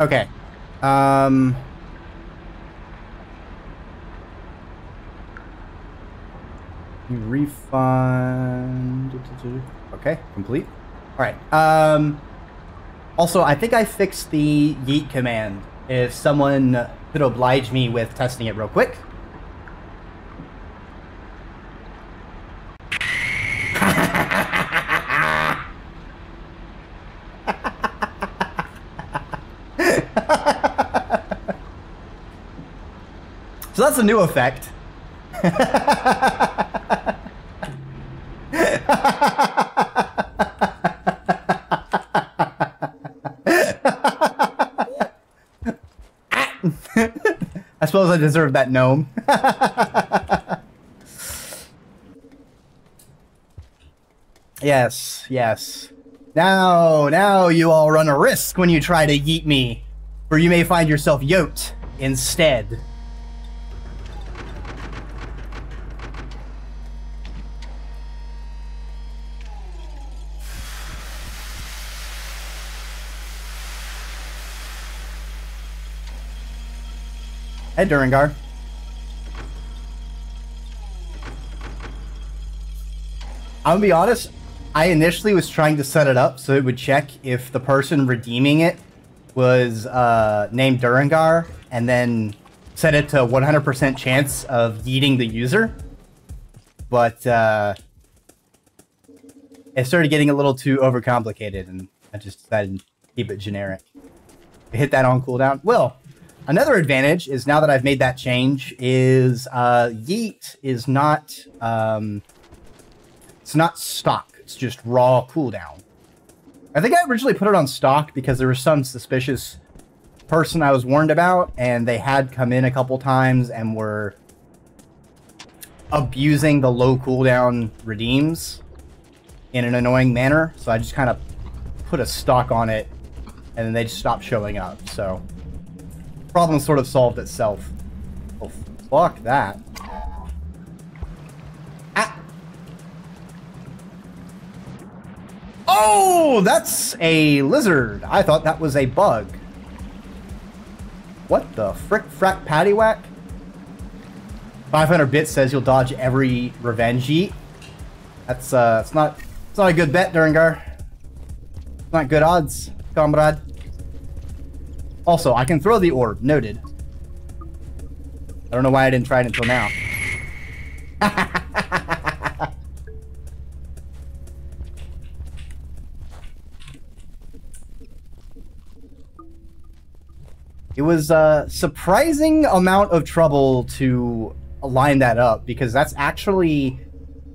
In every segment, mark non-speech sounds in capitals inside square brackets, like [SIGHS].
Okay. Um. Refund. Okay, complete. All right. Um. Also, I think I fixed the yeet command. If someone could oblige me with testing it real quick. So that's a new effect. I suppose I deserve that gnome. yes, yes. Now, now you all run a risk when you try to yeet me, for you may find yourself yoked instead. Hey. I'm gonna be honest, I initially was trying to set it up so it would check if the person redeeming it was uh, named Durangar, and then set it to 100% chance of yeeting the user. But uh, it started getting a little too overcomplicated, and I just decided to keep it generic. Hit that on cooldown. Well, Another advantage is now that I've made that change is uh, Yeet is not um, it's not stock. It's just raw cooldown. I think I originally put it on stock because there was some suspicious person I was warned about, and they had come in a couple times and were abusing the low cooldown redeems in an annoying manner. So I just kind of put a stock on it, and then they just stopped showing up. So problem sort of solved itself. Oh, fuck that. Ah. Oh, that's a lizard. I thought that was a bug. What the frick frack patty whack? 500 bits says you'll dodge every revenge yeet. That's uh, it's not, it's not a good bet, Durangar. Not good odds, comrade. Also, I can throw the orb. Noted. I don't know why I didn't try it until now. [LAUGHS] it was a surprising amount of trouble to line that up because that's actually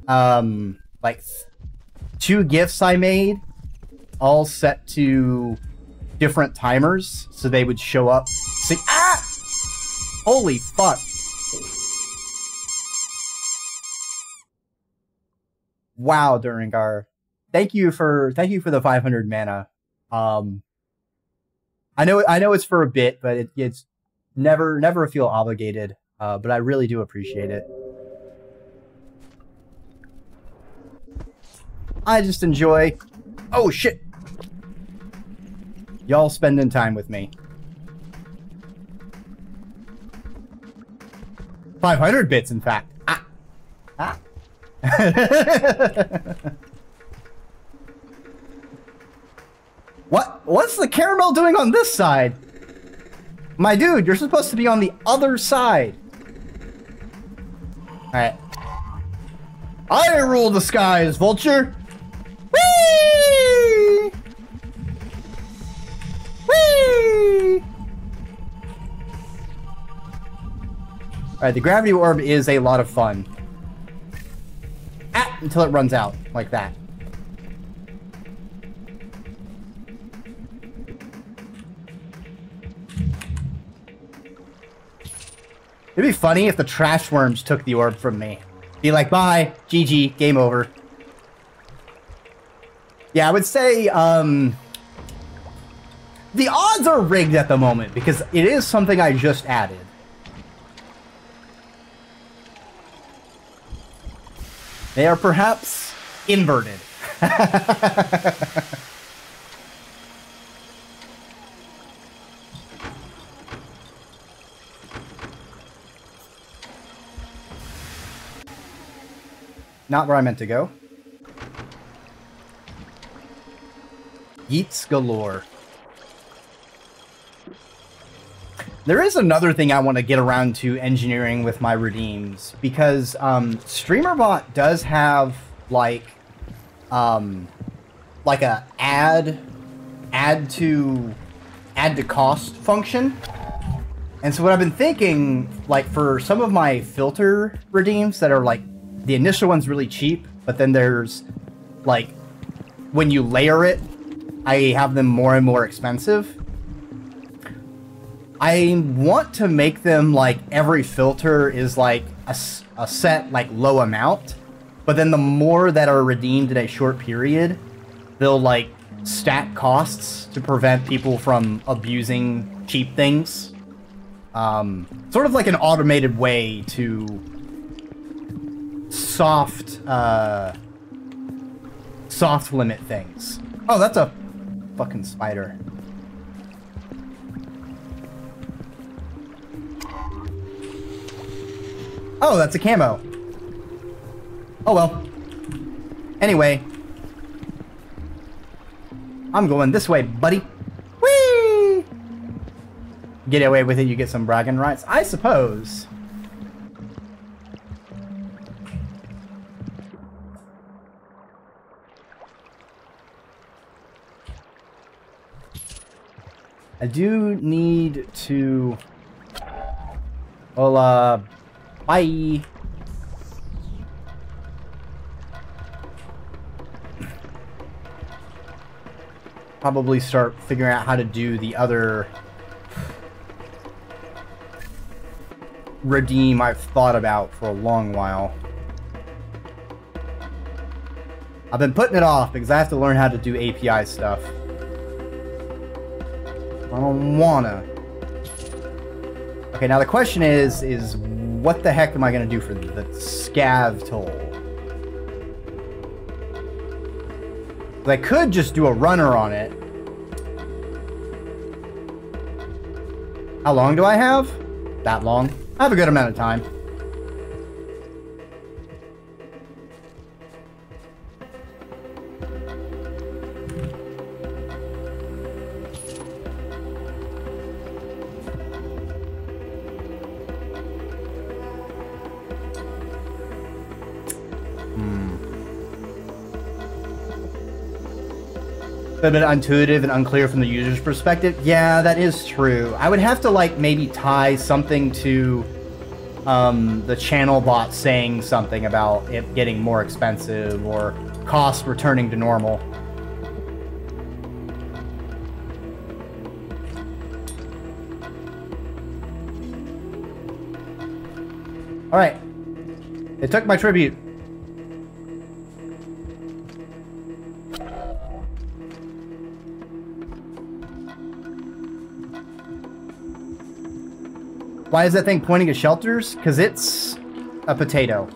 um like two gifts I made all set to different timers, so they would show up. See, ah! Holy fuck! Wow, Durangar, thank you for thank you for the 500 mana. Um, I know I know it's for a bit, but it, it's never never feel obligated. Uh, but I really do appreciate it. I just enjoy. Oh shit! Y'all spending time with me. 500 bits, in fact. Ah. Ah. [LAUGHS] what? What's the caramel doing on this side? My dude, you're supposed to be on the other side. Alright. I rule the skies, Vulture! Whee! Whee! Alright, the gravity orb is a lot of fun. Until it runs out, like that. It'd be funny if the trash worms took the orb from me. Be like, bye, GG, game over. Yeah, I would say, um, the odds are rigged at the moment because it is something I just added. They are perhaps inverted. [LAUGHS] Not where I meant to go. Yeats galore. There is another thing I want to get around to engineering with my redeems because um, StreamerBot does have like um, like a add add to add to cost function. And so what I've been thinking, like for some of my filter redeems that are like the initial one's really cheap, but then there's like when you layer it, I have them more and more expensive. I want to make them like every filter is like a, a set like low amount, but then the more that are redeemed in a short period, they'll like stack costs to prevent people from abusing cheap things. Um, sort of like an automated way to soft uh, soft limit things. Oh, that's a fucking spider. Oh, that's a camo. Oh well. Anyway. I'm going this way, buddy. Whee! Get away with it, you get some bragging rights. I suppose. I do need to... Well, uh, Bye. Probably start figuring out how to do the other redeem I've thought about for a long while. I've been putting it off because I have to learn how to do API stuff. I don't wanna. Okay, now the question is, is what the heck am I going to do for the scav toll? I could just do a runner on it. How long do I have? That long. I have a good amount of time. A bit intuitive and unclear from the user's perspective. Yeah, that is true. I would have to like maybe tie something to um, the channel bot saying something about it getting more expensive or costs returning to normal. All right. They took my tribute. Why is that thing pointing at shelters? Because it's a potato.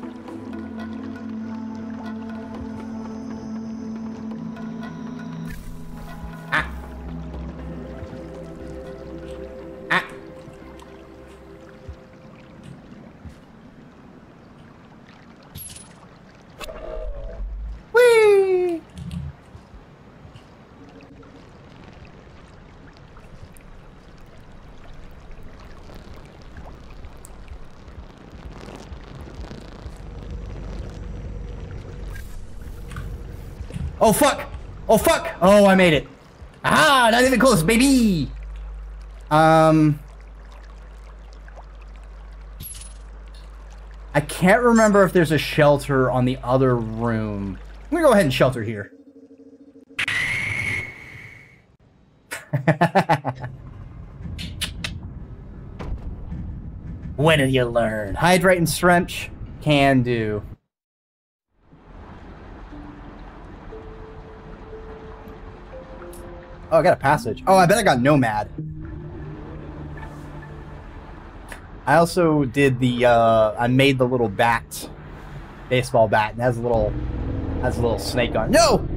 Oh, fuck! Oh, fuck! Oh, I made it. Ah, not even close, baby! Um... I can't remember if there's a shelter on the other room. I'm gonna go ahead and shelter here. [LAUGHS] when did you learn? Hydrate and? Can do. Oh, I got a passage. Oh, I bet I got Nomad. I also did the, uh, I made the little bat, baseball bat, and has a little, has a little snake on No!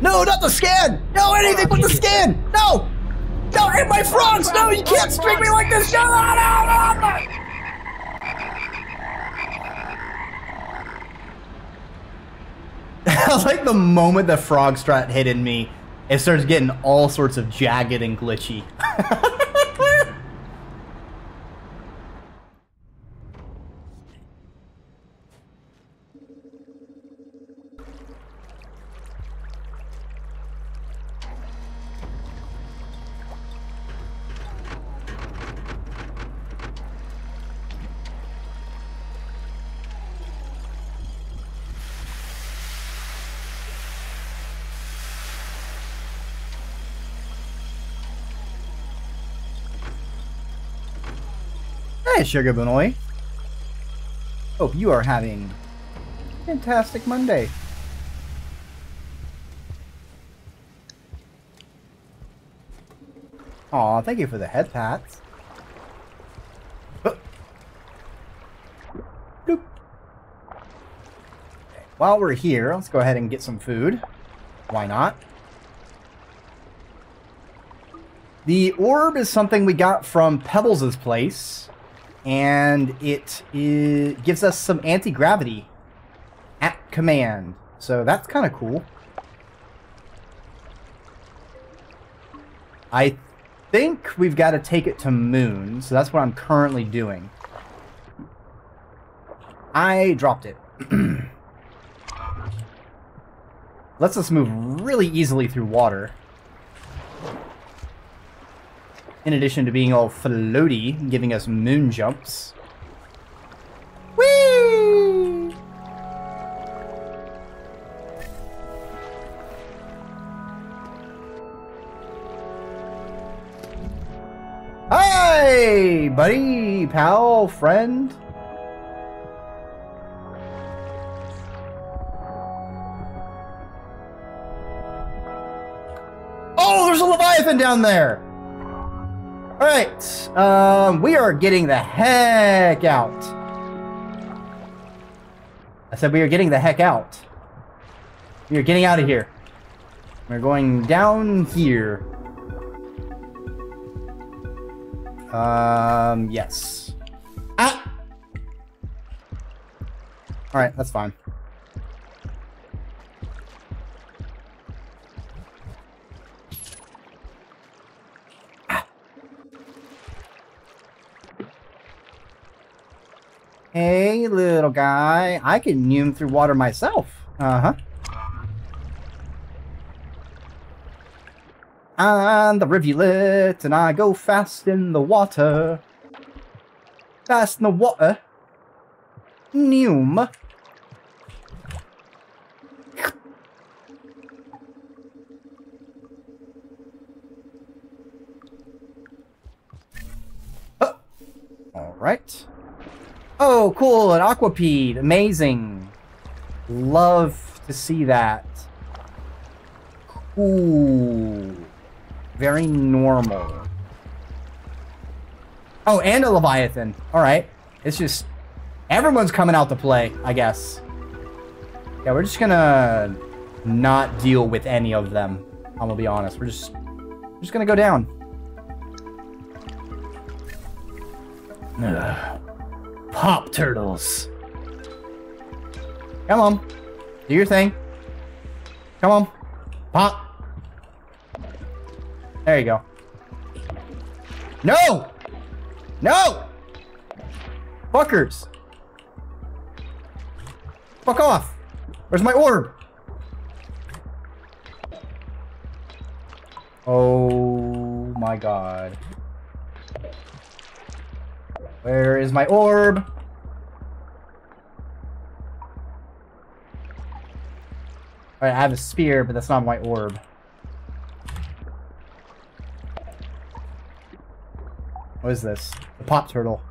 No, not the skin! No, anything but the skin! No! No, hit my frogs! No, you can't string me like this! No, no, no, no! [LAUGHS] I like the moment the frog strut hit in me, it starts getting all sorts of jagged and glitchy. [LAUGHS] Hey, Sugar Benoy. Hope you are having a fantastic Monday. Aw, thank you for the head pats. Okay, While we're here, let's go ahead and get some food. Why not? The orb is something we got from Pebbles' place and it gives us some anti-gravity at command. So that's kind of cool. I think we've got to take it to Moon, so that's what I'm currently doing. I dropped it. [CLEARS THROAT] Lets us move really easily through water. In addition to being all floaty, giving us moon jumps. Whee! Hi, buddy, pal, friend. Oh, there's a Leviathan down there! Alright, um, we are getting the heck out. I said we are getting the heck out. We are getting out of here. We're going down here. Um, yes. Ah! Alright, that's fine. Hey, little guy. I can neum through water myself. Uh-huh. I'm the rivulet, and I go fast in the water. Fast in the water. Neum. All right. Oh, cool, an aquapede. Amazing. Love to see that. Cool. Very normal. Oh, and a Leviathan. Alright. It's just... Everyone's coming out to play, I guess. Yeah, we're just gonna... Not deal with any of them. I'm gonna be honest. We're just... We're just gonna go down. Pop turtles. Come on. Do your thing. Come on. Pop. There you go. No! No! Fuckers. Fuck off. Where's my orb? Oh my god. Where is my orb? Alright, I have a spear, but that's not my orb. What is this? The pop turtle.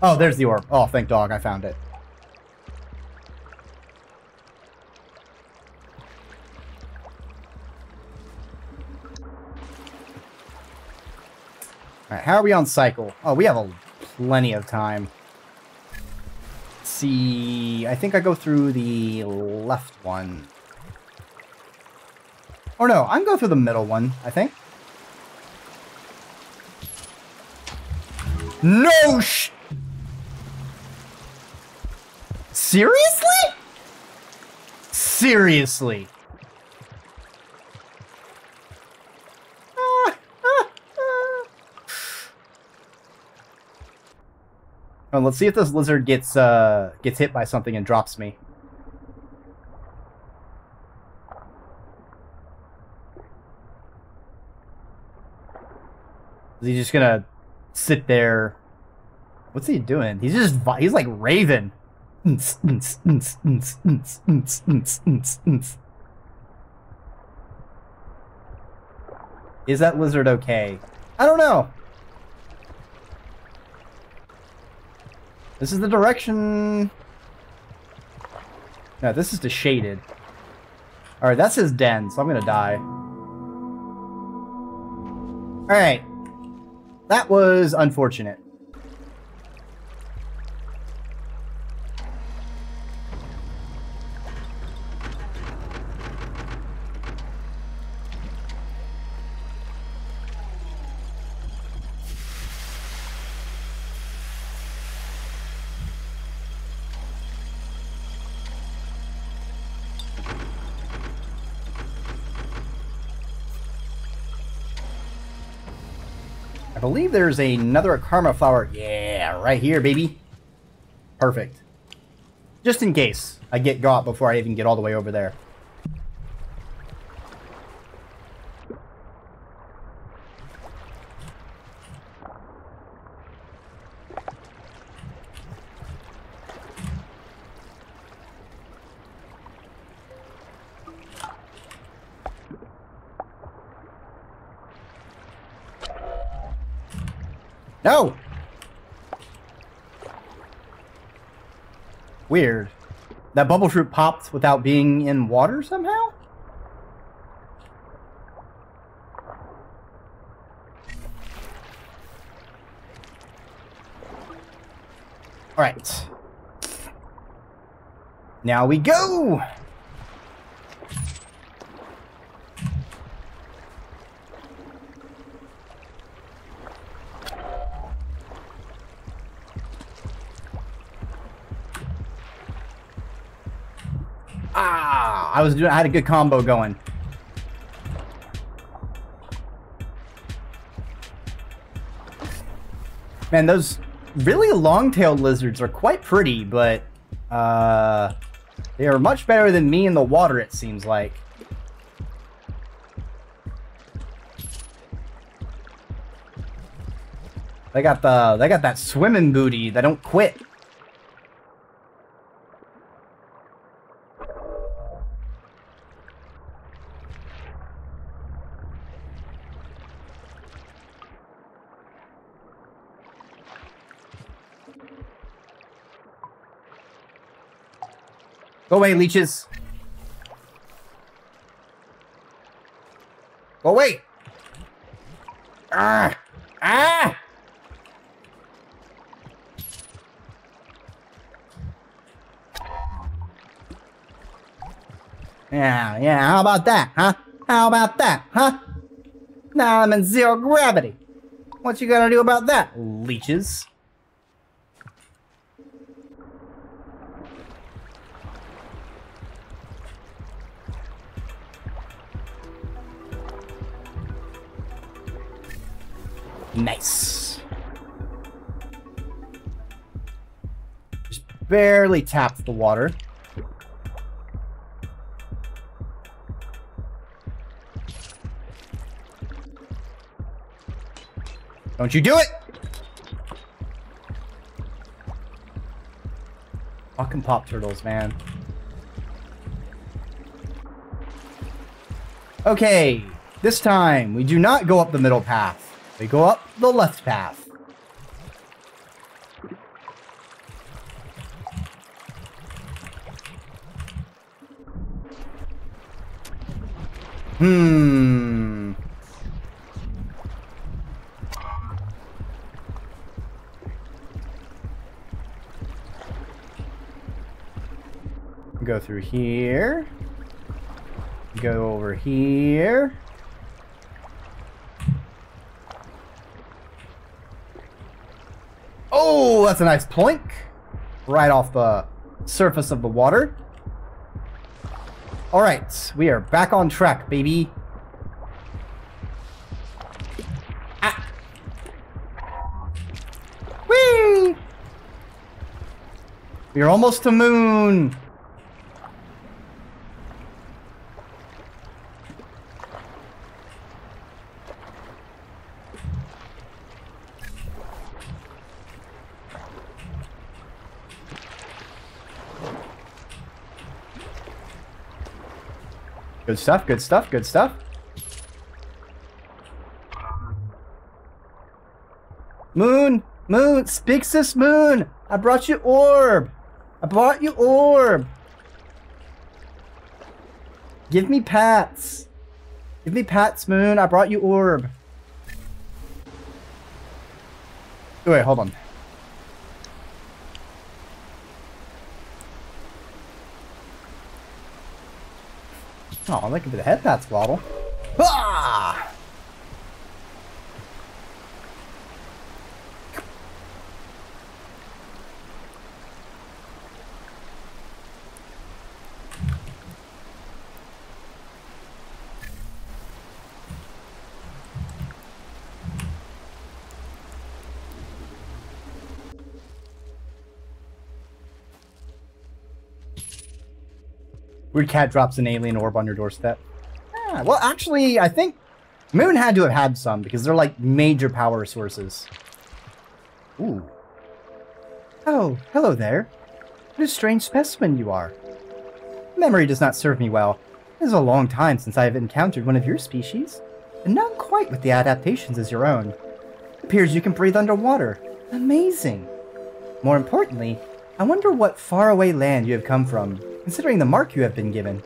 Oh, there's the orb. Oh, thank dog, I found it. Alright, how are we on cycle? Oh, we have a plenty of time. Let's see, I think I go through the left one. Oh no, I'm going through the middle one, I think. No sh- Seriously? Seriously. Let's see if this lizard gets uh gets hit by something and drops me. Is he just gonna sit there? What's he doing? He's just he's like Raven. Is that lizard okay? I don't know. This is the direction... No, this is the shaded. Alright, that's his den, so I'm gonna die. Alright. That was unfortunate. I believe there's another Karma Flower. Yeah, right here, baby. Perfect. Just in case I get got before I even get all the way over there. No! Weird. That bubble fruit popped without being in water somehow? Alright. Now we go! Was doing. I had a good combo going. Man, those really long-tailed lizards are quite pretty, but uh, they are much better than me in the water. It seems like. They got the they got that swimming booty. They don't quit. Away, leeches. Go away. Ah! Ah! Yeah, yeah, how about that, huh? How about that, huh? Now I'm in zero gravity. What you gonna do about that, leeches? Nice. Just barely tapped the water. Don't you do it! Fucking pop turtles, man. Okay, this time we do not go up the middle path. We go up the left path. Hmm. Go through here. Go over here. Oh, that's a nice plink. Right off the surface of the water. All right, we are back on track, baby. Ah. Whee! We're almost to moon. Good stuff, good stuff, good stuff. Moon! Moon! Spixus Moon! I brought you orb! I brought you orb! Give me pats! Give me pats, Moon! I brought you orb! Wait, hold on. Oh, I'm looking for the head pats bottle. Ah! Weird cat drops an alien orb on your doorstep. Ah, well, actually, I think Moon had to have had some because they're like major power sources. Ooh. Oh, hello there. What a strange specimen you are. Memory does not serve me well. It is a long time since I have encountered one of your species, and not quite with the adaptations as your own. It appears you can breathe underwater. Amazing. More importantly, I wonder what faraway land you have come from, considering the mark you have been given.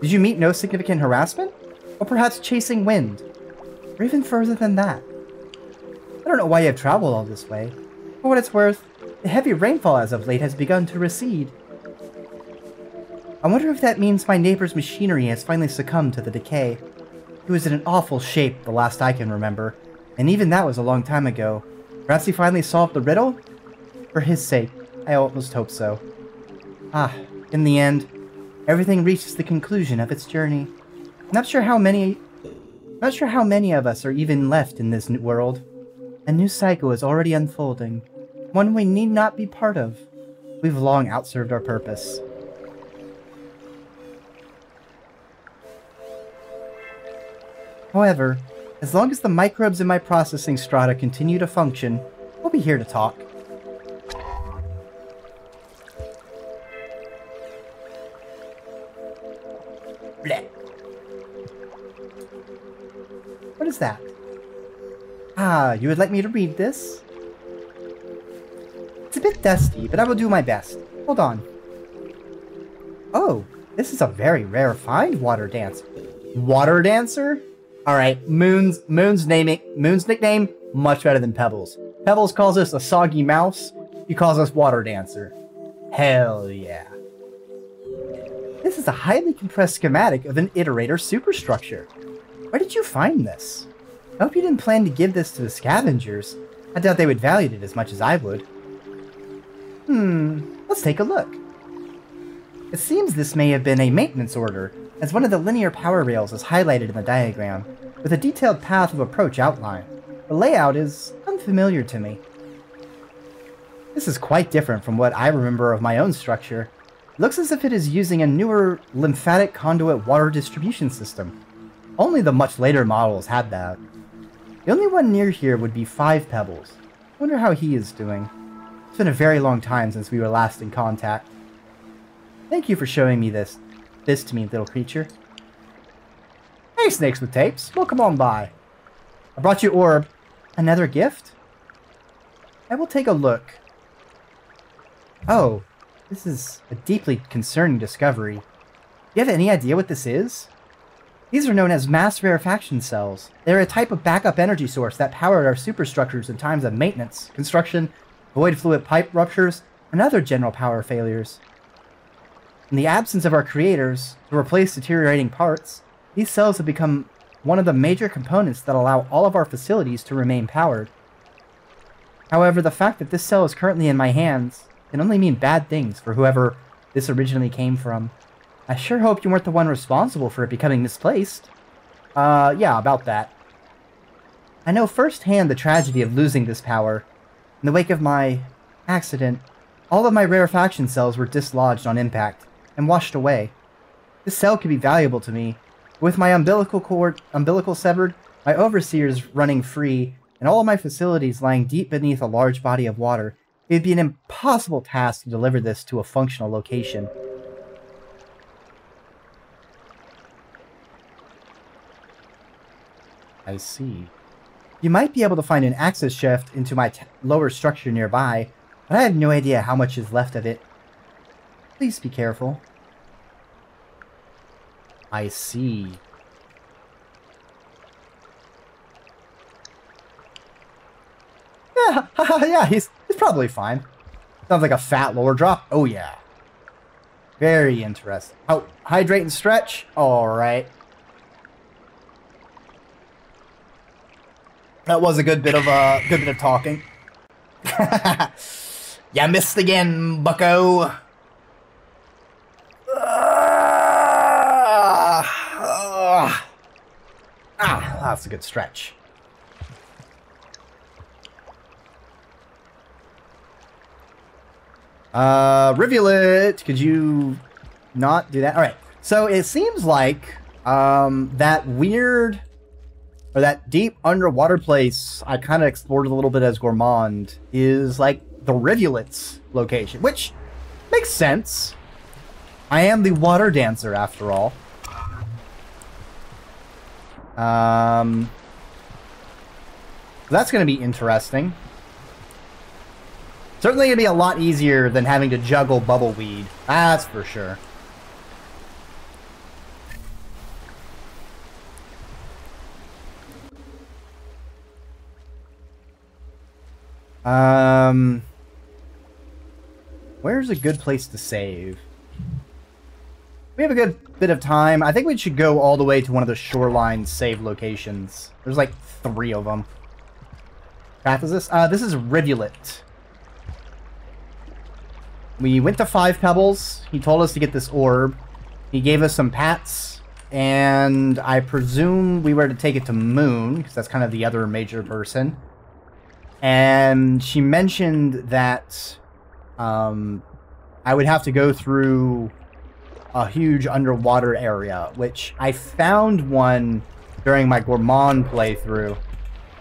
Did you meet no significant harassment? Or perhaps chasing wind? Or even further than that? I don't know why you have traveled all this way. For what it's worth, the heavy rainfall as of late has begun to recede. I wonder if that means my neighbor's machinery has finally succumbed to the decay. It was in an awful shape the last I can remember, and even that was a long time ago. Perhaps he finally solved the riddle? For his sake, I almost hope so. Ah, in the end, everything reaches the conclusion of its journey. Not sure how many not sure how many of us are even left in this world. A new cycle is already unfolding, one we need not be part of. We've long outserved our purpose. However, as long as the microbes in my processing strata continue to function, we'll be here to talk. Blech. What is that? Ah, you would like me to read this? It's a bit dusty, but I will do my best. Hold on. Oh, this is a very rare find, Water Dancer. Water Dancer? Alright, Moon's Moon's naming Moon's nickname, much better than Pebbles. Pebbles calls us a soggy mouse, he calls us Water Dancer. Hell yeah. This is a highly compressed schematic of an iterator superstructure. Where did you find this? I hope you didn't plan to give this to the scavengers. I doubt they would value it as much as I would. Hmm, let's take a look. It seems this may have been a maintenance order, as one of the linear power rails is highlighted in the diagram, with a detailed path of approach outlined. The layout is unfamiliar to me. This is quite different from what I remember of my own structure. Looks as if it is using a newer lymphatic conduit water distribution system. Only the much later models had that. The only one near here would be Five Pebbles. Wonder how he is doing. It's been a very long time since we were last in contact. Thank you for showing me this. This to me, little creature. Hey, snakes with tapes. Welcome on by. I brought you orb. Another gift? I will take a look. Oh, this is a deeply concerning discovery. Do you have any idea what this is? These are known as mass rarefaction cells. They're a type of backup energy source that powered our superstructures in times of maintenance, construction, void fluid pipe ruptures, and other general power failures. In the absence of our creators, to replace deteriorating parts, these cells have become one of the major components that allow all of our facilities to remain powered. However, the fact that this cell is currently in my hands can only mean bad things for whoever this originally came from. I sure hope you weren't the one responsible for it becoming misplaced. Uh, yeah, about that. I know firsthand the tragedy of losing this power. In the wake of my accident, all of my rarefaction cells were dislodged on impact and washed away. This cell could be valuable to me. With my umbilical cord umbilical severed, my overseers running free, and all of my facilities lying deep beneath a large body of water, it would be an impossible task to deliver this to a functional location. I see. You might be able to find an access shaft into my lower structure nearby, but I have no idea how much is left of it. Please be careful. I see. [LAUGHS] Yeah, [LAUGHS] yeah, he's, he's probably fine. Sounds like a fat lower drop. Oh, yeah. Very interesting. Oh, hydrate and stretch? Alright. That was a good bit of uh, good bit of talking. [LAUGHS] you missed again, bucko. ah, that's a good stretch. Uh, Rivulet, could you not do that? All right. So it seems like um, that weird or that deep underwater place I kind of explored a little bit as Gourmand is like the Rivulets location, which makes sense. I am the water dancer after all. Um, that's going to be interesting. Certainly going to be a lot easier than having to juggle Bubbleweed. That's for sure. Um, where's a good place to save? We have a good bit of time. I think we should go all the way to one of the shoreline save locations. There's like three of them. Path is this? Uh, this is Rivulet. We went to Five Pebbles. He told us to get this orb. He gave us some pats. And I presume we were to take it to Moon, because that's kind of the other major person and she mentioned that um, I would have to go through a huge underwater area, which I found one during my Gourmand playthrough.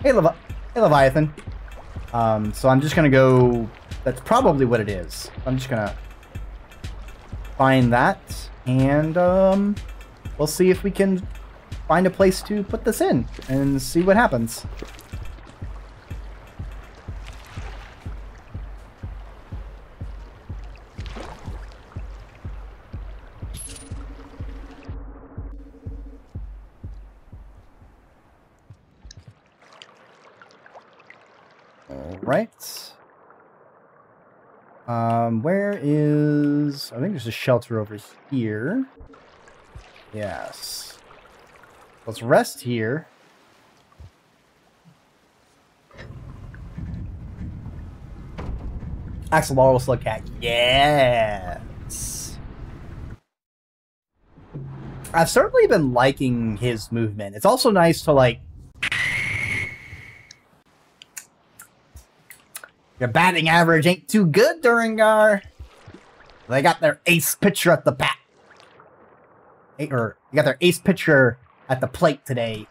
Hey, Levi hey Leviathan. Um, so I'm just gonna go. That's probably what it is. I'm just gonna find that, and um, we'll see if we can find a place to put this in and see what happens. Right. Um, where is... I think there's a shelter over here. Yes. Let's rest here. Axolotl Slugcat. Yes. I've certainly been liking his movement. It's also nice to, like, Your batting average ain't too good, Durengar. They got their ace pitcher at the bat. Or, you got their ace pitcher at the plate today.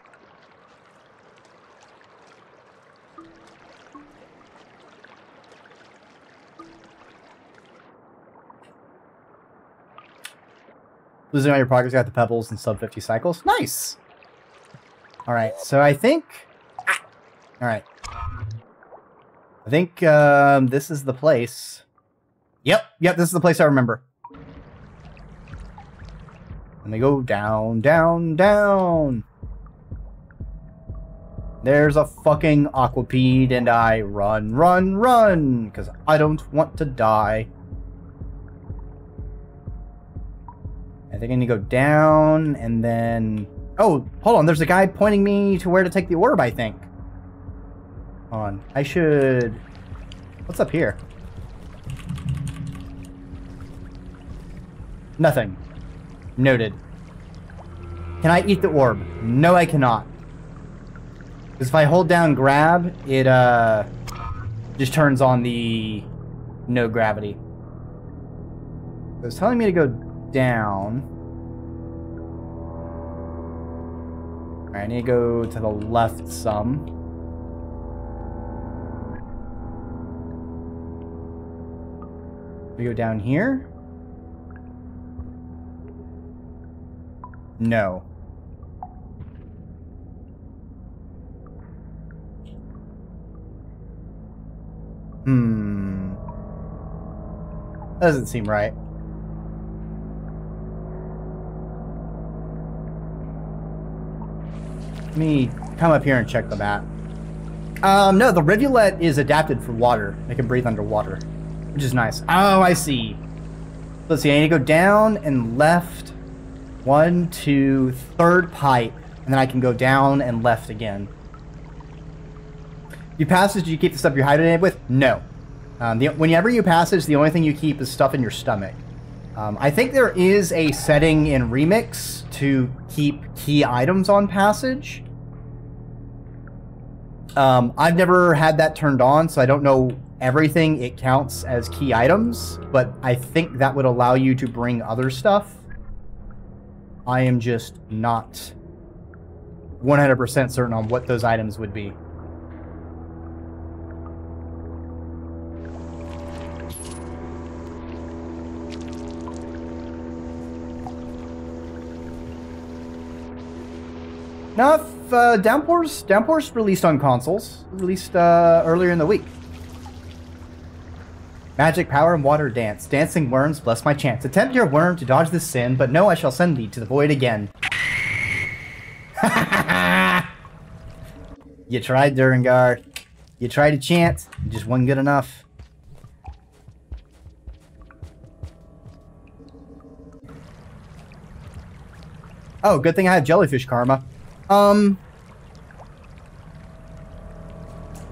Losing all your progress, got the pebbles and sub 50 cycles. Nice! Alright, so I think... Ah, Alright. I think um, this is the place. Yep, yep, this is the place I remember. And they go down, down, down. There's a fucking aquapede, and I run, run, run, because I don't want to die. I think I need to go down, and then... Oh, hold on, there's a guy pointing me to where to take the orb, I think on. I should... What's up here? Nothing. Noted. Can I eat the orb? No, I cannot. Because if I hold down grab, it uh just turns on the no gravity. It's telling me to go down. Alright, I need to go to the left some. We go down here? No. Hmm. Doesn't seem right. Let me come up here and check the map. Um, no, the rivulet is adapted for water. It can breathe underwater, which is nice. Oh, I see. Let's see, I need to go down and left. One, two, third pipe, and then I can go down and left again. You passage, do you keep the stuff you're hiding with? No. Um, the, whenever you passage, the only thing you keep is stuff in your stomach. Um, I think there is a setting in Remix to keep key items on passage. Um, I've never had that turned on, so I don't know everything it counts as key items, but I think that would allow you to bring other stuff. I am just not 100% certain on what those items would be. Now, if uh, Downpour's Downpour's released on consoles, released uh, earlier in the week. Magic, power, and water dance. Dancing worms, bless my chance. Attempt your worm to dodge this sin, but no, I shall send thee to the void again. [LAUGHS] you tried, Durengar. You tried a chance, it just wasn't good enough. Oh, good thing I have jellyfish karma. Um...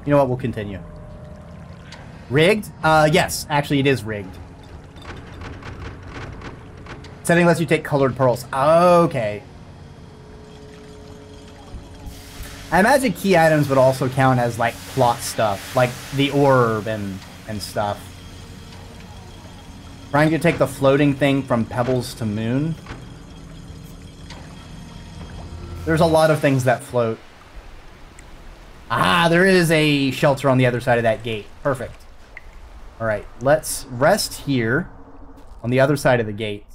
You know what, we'll continue. Rigged? Uh, yes. Actually, it is rigged. Setting lets you take colored pearls. Okay. I imagine key items would also count as, like, plot stuff. Like, the orb and, and stuff. Trying to take the floating thing from Pebbles to Moon. There's a lot of things that float. Ah, there is a shelter on the other side of that gate. Perfect. All right, let's rest here on the other side of the gate.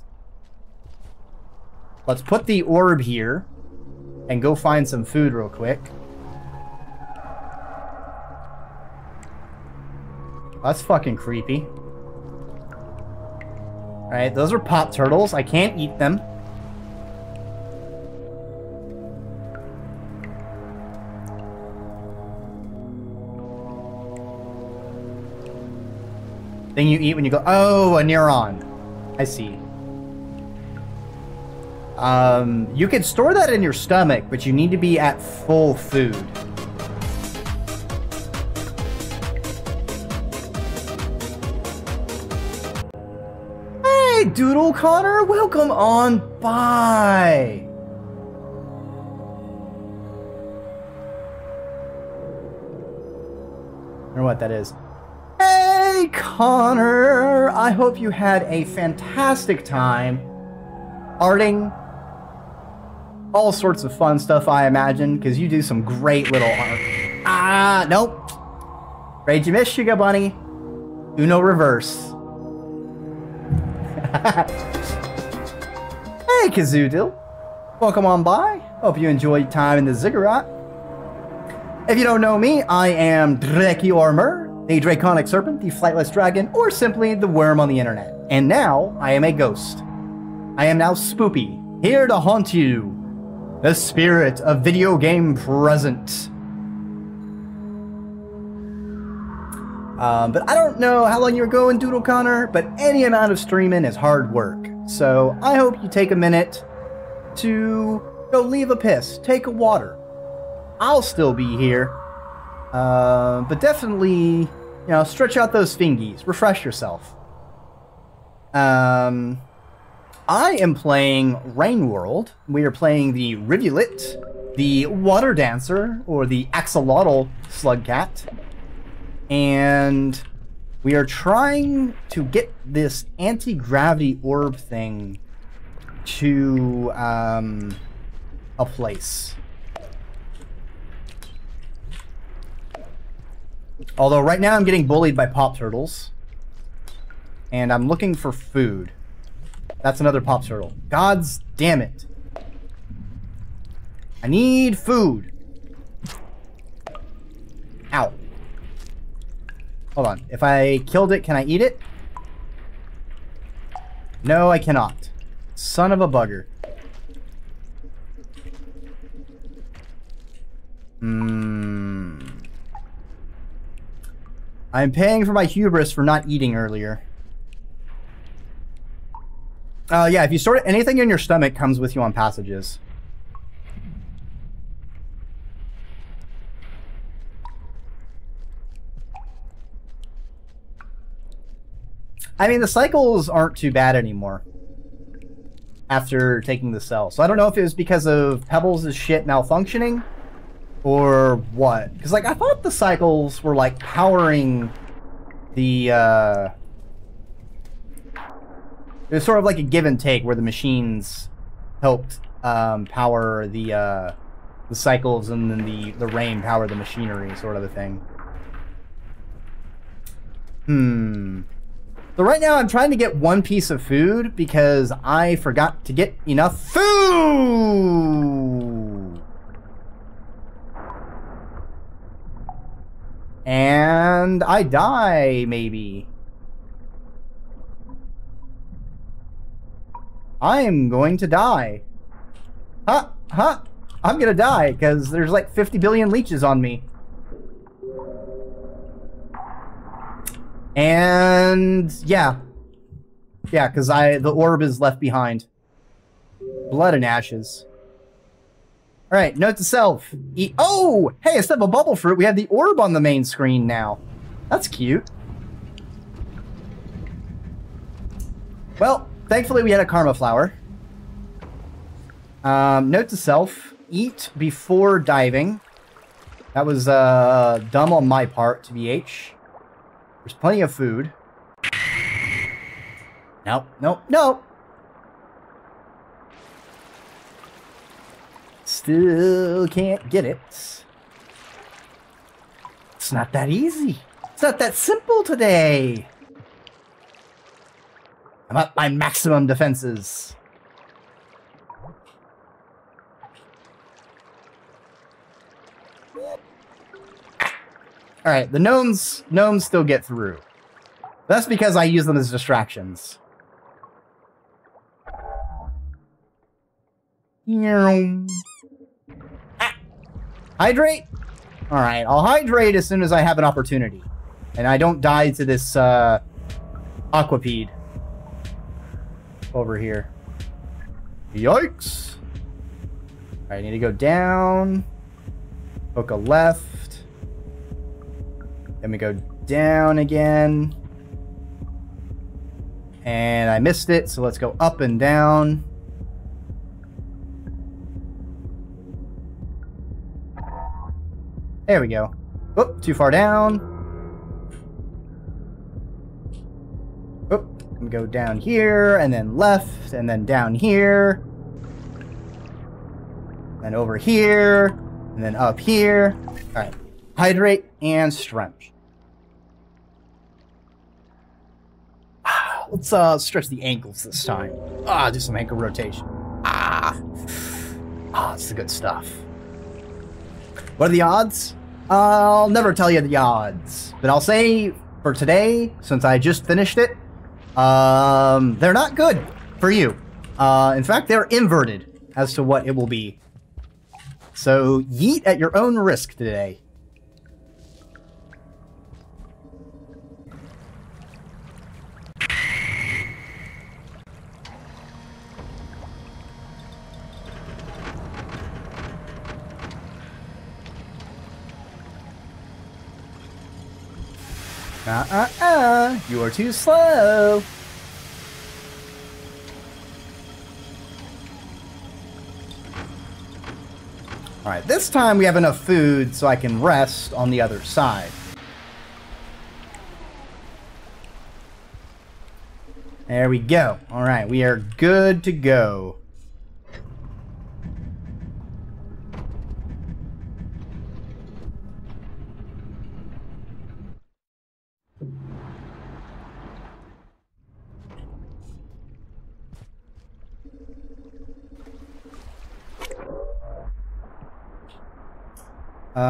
Let's put the orb here and go find some food real quick. That's fucking creepy. Alright, those are pop turtles. I can't eat them. Thing you eat when you go, oh, a neuron. I see. Um, you can store that in your stomach, but you need to be at full food. Hey, Doodle Connor, welcome on by. I know what that is. Connor! I hope you had a fantastic time arting. All sorts of fun stuff, I imagine, because you do some great little art. Ah, nope. Rage you miss, Sugar Bunny. Uno reverse. [LAUGHS] hey, Kazoodle. Welcome on by. Hope you enjoyed time in the ziggurat. If you don't know me, I am Dreki Ormur, the draconic serpent, the flightless dragon, or simply the worm on the internet. And now I am a ghost. I am now Spoopy, here to haunt you. The spirit of video game present. Um, but I don't know how long you're going, Doodle Connor, but any amount of streaming is hard work. So I hope you take a minute to go leave a piss, take a water. I'll still be here uh, but definitely, you know, stretch out those fingies, refresh yourself. Um, I am playing Rain World. We are playing the Rivulet, the Water Dancer, or the Axolotl Slugcat. And we are trying to get this anti-gravity orb thing to um, a place. Although right now I'm getting bullied by pop turtles. And I'm looking for food. That's another pop turtle. God's damn it. I need food. Ow. Hold on. If I killed it, can I eat it? No, I cannot. Son of a bugger. Hmm. I'm paying for my hubris for not eating earlier. Uh, yeah, if you store anything in your stomach comes with you on passages. I mean, the cycles aren't too bad anymore after taking the cell. So I don't know if it was because of Pebbles' shit malfunctioning or what. Because, like, I thought the cycles were, like, powering the, uh... It was sort of like a give and take where the machines helped um, power the, uh, the cycles and then the, the rain power the machinery, sort of a thing. Hmm. So right now I'm trying to get one piece of food because I forgot to get enough food. And I die, maybe. I'm going to die. Huh? Huh? I'm gonna die because there's like 50 billion leeches on me. And yeah. Yeah, because I the orb is left behind. Blood and ashes. Alright, note to self. Oh! Hey, instead of a bubble fruit, we have the orb on the main screen now. That's cute. Well, thankfully we had a karma flower. Um, note to self, eat before diving. That was uh, dumb on my part, to BH. There's plenty of food. Nope, nope, nope. Still can't get it. It's not that easy. It's not that simple today. I'm at my maximum defenses. All right, the gnomes gnomes still get through. That's because I use them as distractions. Ah. Hydrate? All right, I'll hydrate as soon as I have an opportunity. And I don't die to this uh, aquapede over here. Yikes. All right, I need to go down. Hook a left. Then we go down again. And I missed it, so let's go up and down. There we go. Oop, too far down. Oop, and go down here, and then left, and then down here. And over here, and then up here. Alright. Hydrate and stretch. Let's uh, stretch the ankles this time. Ah, do some ankle rotation. Ah, ah, it's the good stuff. What are the odds? I'll never tell you the odds, but I'll say for today, since I just finished it, um, they're not good for you. Uh, in fact, they're inverted as to what it will be. So yeet at your own risk today. Uh-uh-uh, you are too slow. Alright, this time we have enough food so I can rest on the other side. There we go. Alright, we are good to go.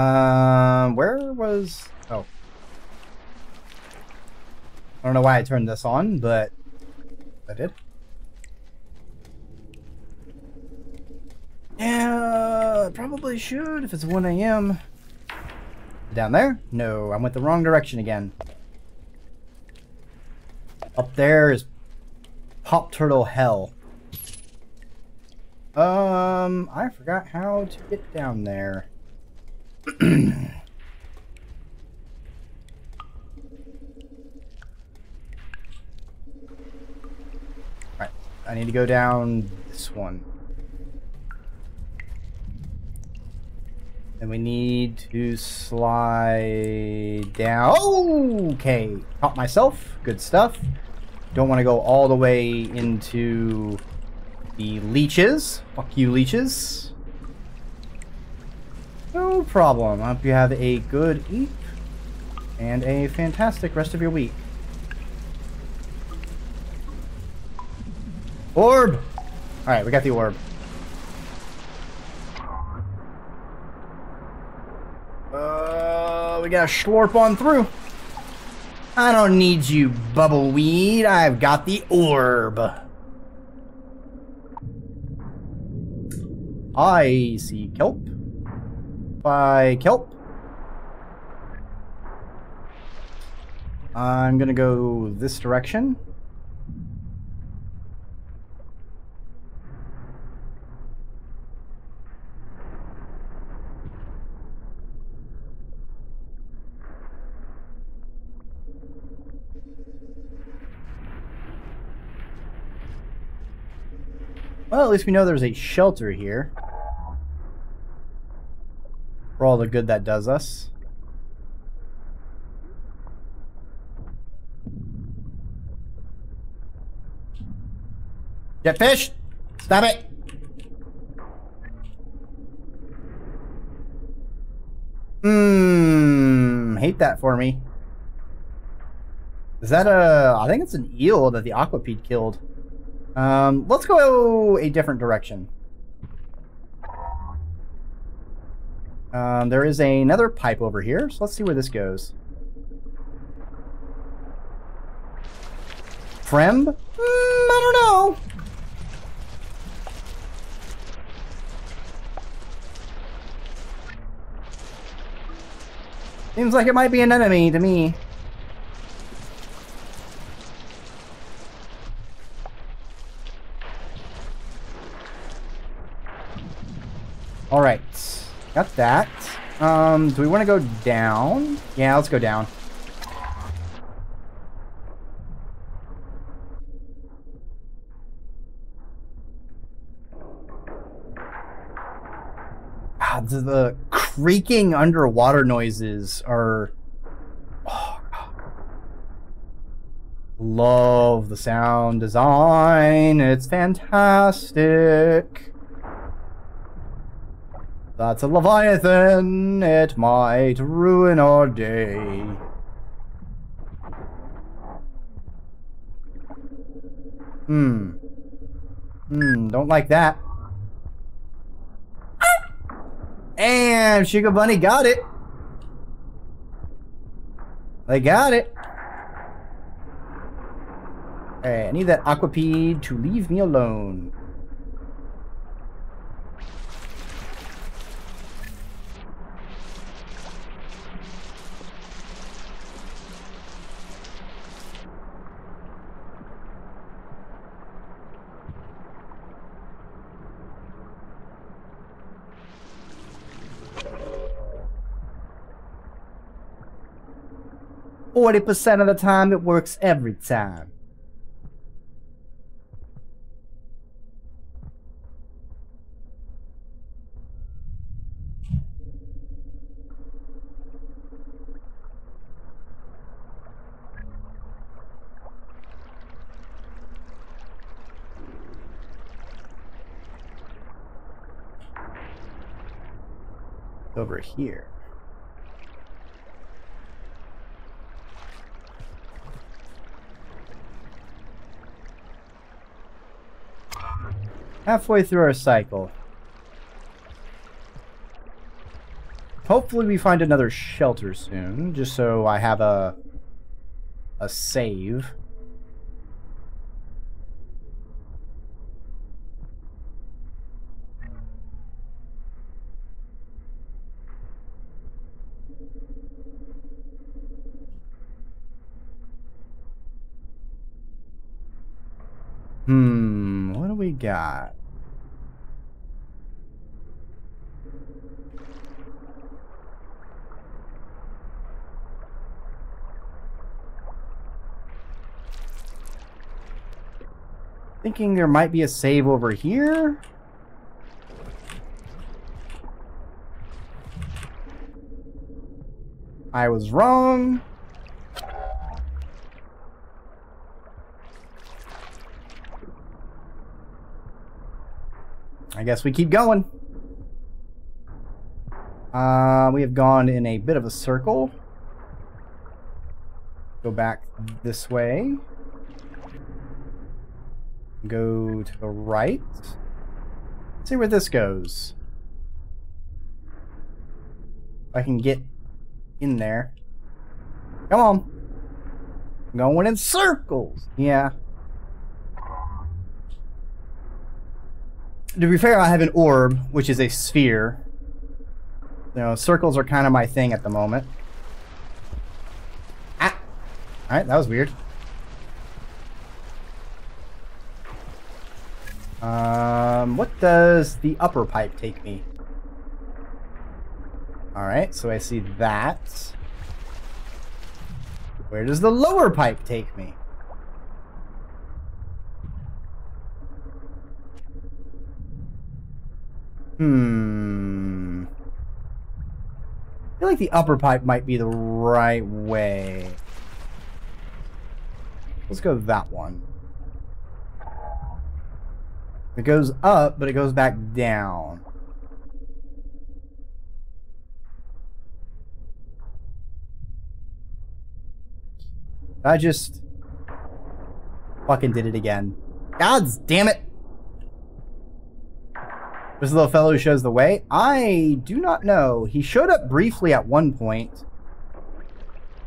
Um, where was... Oh. I don't know why I turned this on, but I did. Yeah, probably should if it's 1 a.m. Down there? No, I went the wrong direction again. Up there is Pop Turtle Hell. Um, I forgot how to get down there. Alright, I need to go down this one. And we need to slide down. Okay, caught myself. Good stuff. Don't want to go all the way into the leeches. Fuck you, leeches. No problem. I hope you have a good eat and a fantastic rest of your week. Orb! Alright, we got the orb. Uh, we gotta slurp on through. I don't need you, bubbleweed. I've got the orb. I see kelp. By kelp. I'm gonna go this direction. Well, at least we know there's a shelter here. For all the good that does us. Jetfish! Stop it! Hmm, hate that for me. Is that a... I think it's an eel that the aquapede killed. Um, let's go a different direction. Um, there is another pipe over here, so let's see where this goes. Fremb? Mm, I don't know. Seems like it might be an enemy to me. Alright. That. Um, do we want to go down? Yeah, let's go down. Ah, the, creaking underwater noises are... [SIGHS] Love the sound design. It's fantastic. That's a Leviathan. It might ruin our day. Hmm. Hmm, don't like that. And Sugar Bunny got it. They got it. Alright, I need that Aquapede to leave me alone. 40% of the time, it works every time. over here. Halfway through our cycle. Hopefully we find another shelter soon, just so I have a a save. Hmm, what do we got? Thinking there might be a save over here. I was wrong. I guess we keep going. Uh, we have gone in a bit of a circle. Go back this way. Go to the right. Let's see where this goes. I can get in there. Come on. I'm going in circles. Yeah. To be fair, I have an orb, which is a sphere. You know, circles are kind of my thing at the moment. Ah! Alright, that was weird. Um, what does the upper pipe take me? Alright, so I see that. Where does the lower pipe take me? Hmm. I feel like the upper pipe might be the right way. Let's go that one. It goes up, but it goes back down. I just fucking did it again. Gods damn it! This little fellow who shows the way? I do not know. He showed up briefly at one point.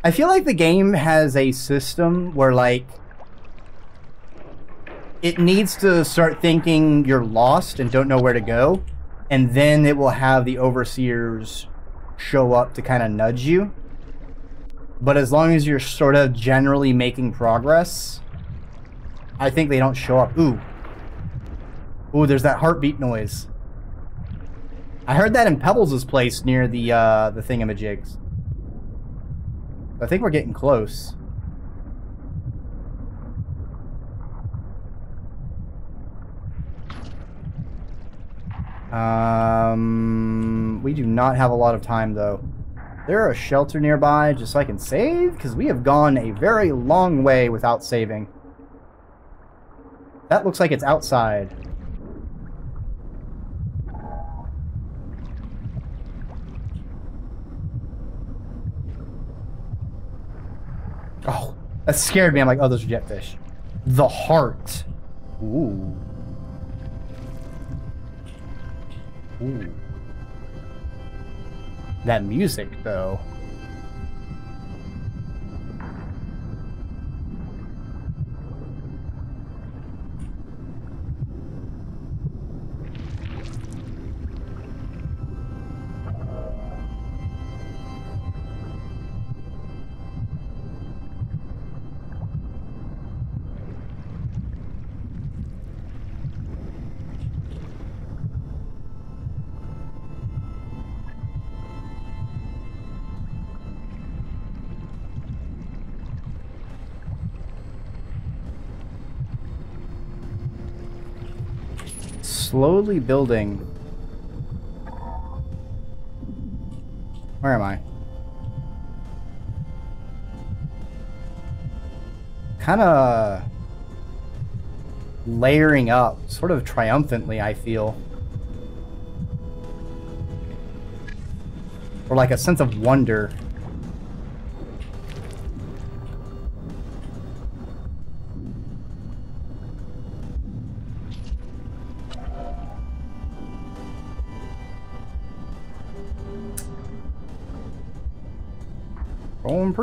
I feel like the game has a system where, like, it needs to start thinking you're lost and don't know where to go, and then it will have the overseers show up to kind of nudge you. But as long as you're sort of generally making progress, I think they don't show up. Ooh. Ooh, there's that heartbeat noise. I heard that in Pebbles' place near the uh, the thingamajigs. I think we're getting close. Um, we do not have a lot of time though. There a shelter nearby just so I can save? Because we have gone a very long way without saving. That looks like it's outside. Oh, that scared me. I'm like, oh, those are jetfish. The heart. Ooh. Ooh. That music, though. Slowly building. Where am I? Kind of layering up, sort of triumphantly, I feel. or like a sense of wonder.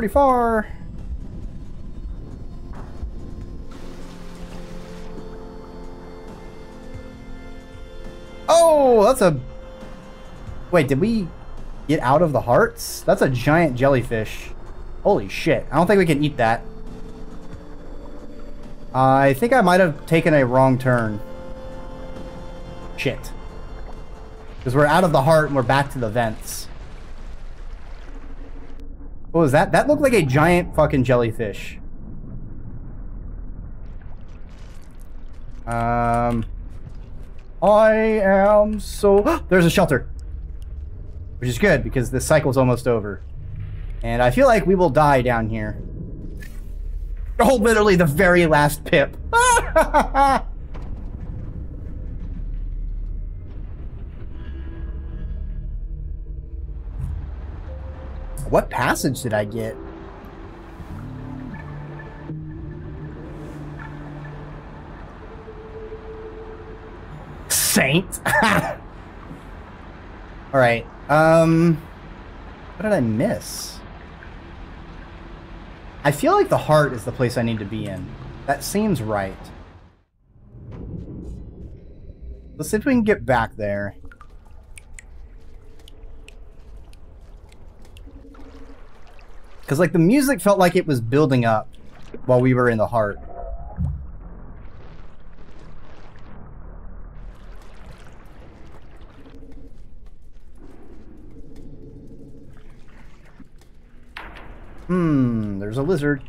Going pretty far. Oh, that's a... Wait, did we get out of the hearts? That's a giant jellyfish. Holy shit. I don't think we can eat that. I think I might have taken a wrong turn. Shit. Because we're out of the heart and we're back to the vents. What was that? That looked like a giant fucking jellyfish. Um... I am so... [GASPS] There's a shelter. Which is good, because this cycle's almost over. And I feel like we will die down here. Oh, literally the very last pip. [LAUGHS] what passage did I get? Saint. [LAUGHS] All right. Um, what did I miss? I feel like the heart is the place I need to be in. That seems right. Let's see if we can get back there. Because, like, the music felt like it was building up while we were in the heart. Hmm, there's a lizard.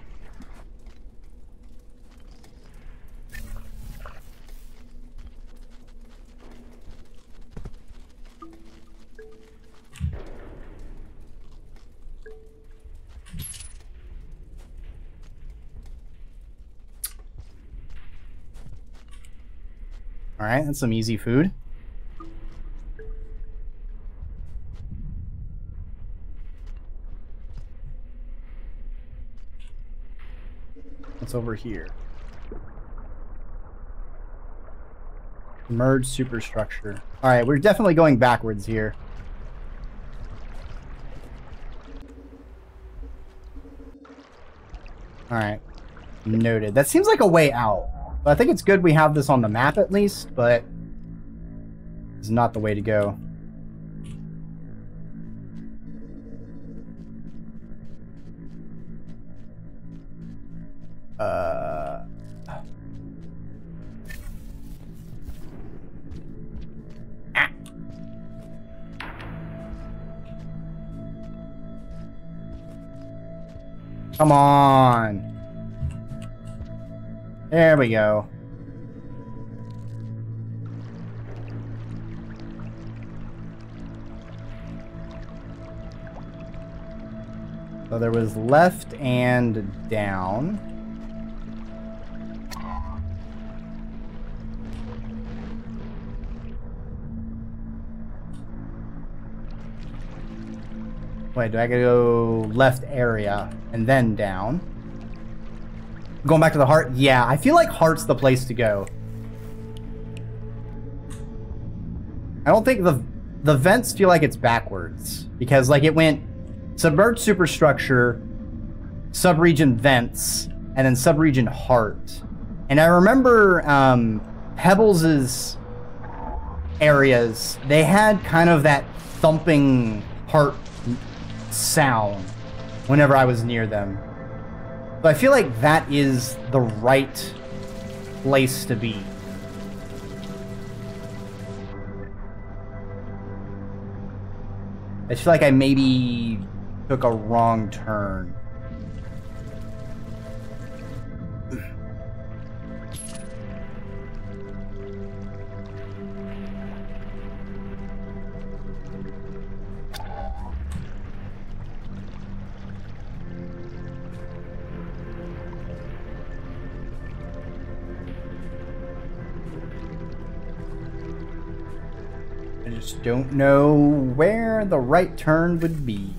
All right, that's some easy food. What's over here? Merge superstructure. Alright, we're definitely going backwards here. Alright. Noted. That seems like a way out. But I think it's good we have this on the map at least, but it's not the way to go. Uh... Ah. Come on. There we go. So there was left and down. Wait, do I gotta go left area and then down? Going back to the heart? Yeah, I feel like heart's the place to go. I don't think the the vents feel like it's backwards because like it went submerged superstructure, subregion vents, and then subregion heart. And I remember um, areas, they had kind of that thumping heart sound whenever I was near them. So I feel like that is the right place to be. I feel like I maybe took a wrong turn. Don't know where the right turn would be.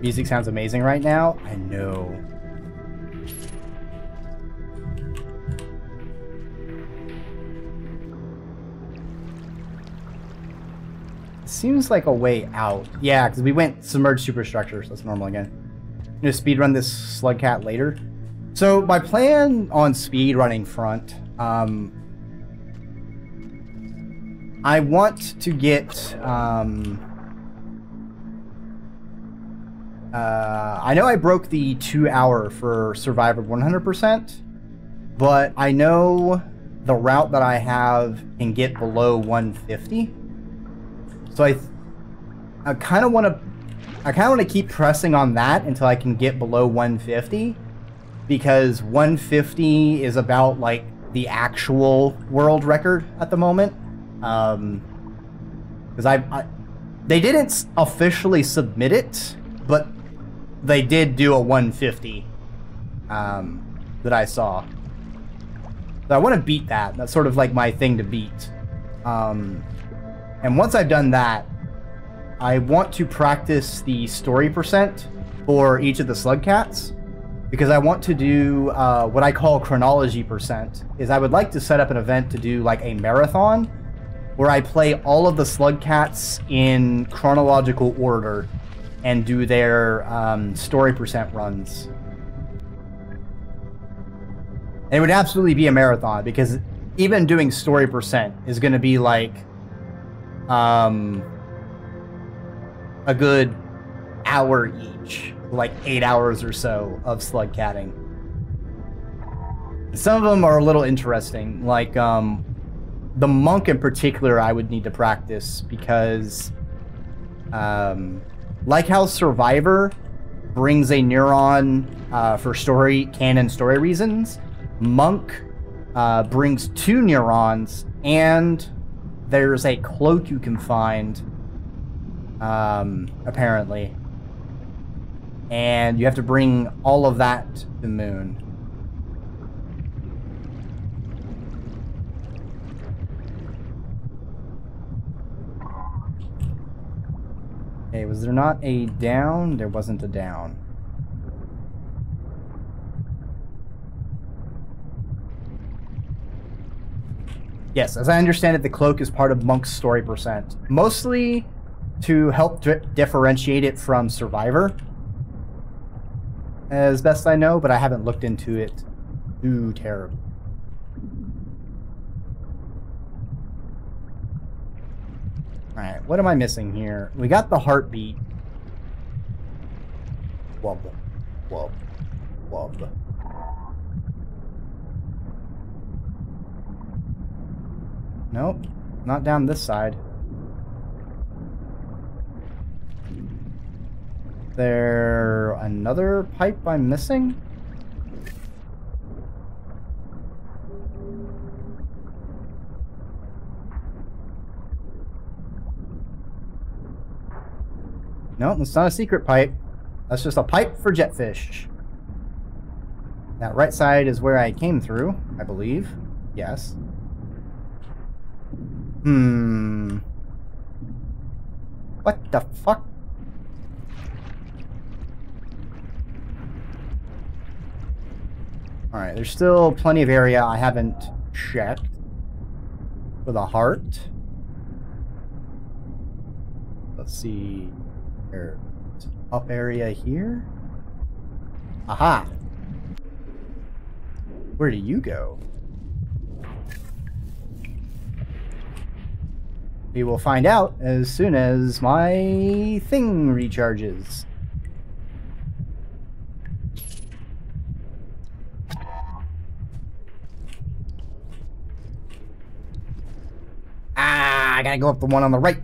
Music sounds amazing right now. I know. Seems like a way out. Yeah, because we went submerged superstructures. That's normal again. I'm gonna speed run this slugcat later. So my plan on speed running front, um, I want to get. Um, uh, I know I broke the two hour for Survivor 100%, but I know the route that I have can get below 150. So I, I kind of want to, I kind of want to keep pressing on that until I can get below 150, because 150 is about like the actual world record at the moment. Um, because I, I, they didn't officially submit it, but they did do a 150 um, that I saw. So I want to beat that. That's sort of like my thing to beat. Um, and once I've done that, I want to practice the story percent for each of the slug cats because I want to do uh, what I call chronology percent. Is I would like to set up an event to do like a marathon where I play all of the slug cats in chronological order and do their um, story percent runs. And it would absolutely be a marathon because even doing story percent is going to be like um, a good hour each, like eight hours or so of slug catting. Some of them are a little interesting, like um, the monk in particular. I would need to practice because, um, like how Survivor brings a neuron uh, for story canon story reasons, Monk uh, brings two neurons and there's a cloak you can find, um, apparently. And you have to bring all of that to the moon. Okay, was there not a down? There wasn't a down. Yes, as I understand it, the cloak is part of Monk's story percent. Mostly to help differentiate it from Survivor. As best I know, but I haven't looked into it too terribly. Alright, what am I missing here? We got the heartbeat. Wobble. Wobble. Wobble. Nope. Not down this side. There another pipe I'm missing? No, it's not a secret pipe. That's just a pipe for jetfish. That right side is where I came through, I believe. Yes. Hmm. What the fuck? Alright, there's still plenty of area I haven't checked. For the heart. Let's see. There's up area here. Aha! Where do you go? We will find out as soon as my thing recharges. Ah, I gotta go up the one on the right.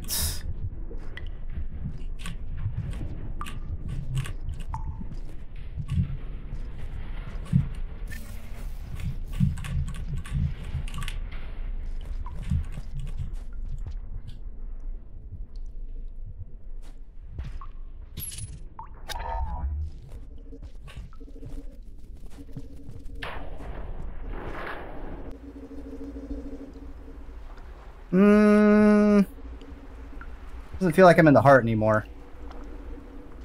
Doesn't feel like I'm in the heart anymore.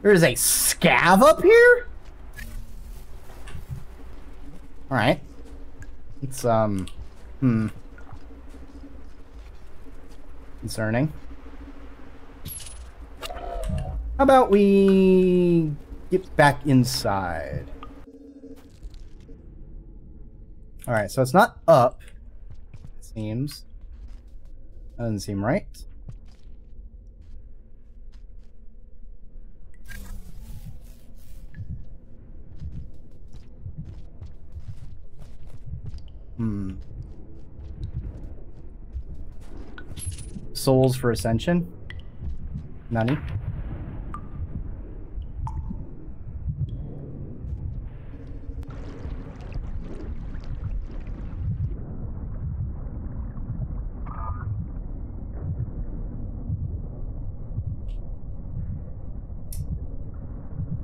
There is a scav up here? Alright. It's, um... Hmm. Concerning. How about we get back inside? Alright, so it's not up, it seems. Doesn't seem right. Hmm. Souls for Ascension? Nani?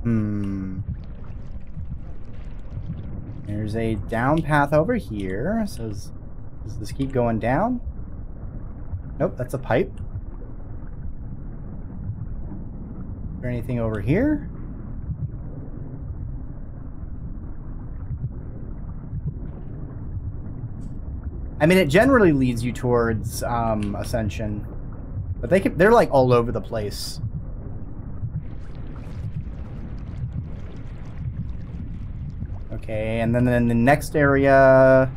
Hmm. There's a down path over here. So does, does this keep going down? Nope, that's a pipe. Is there anything over here? I mean, it generally leads you towards um, Ascension, but they can, they're like all over the place. Okay, and then in the next area...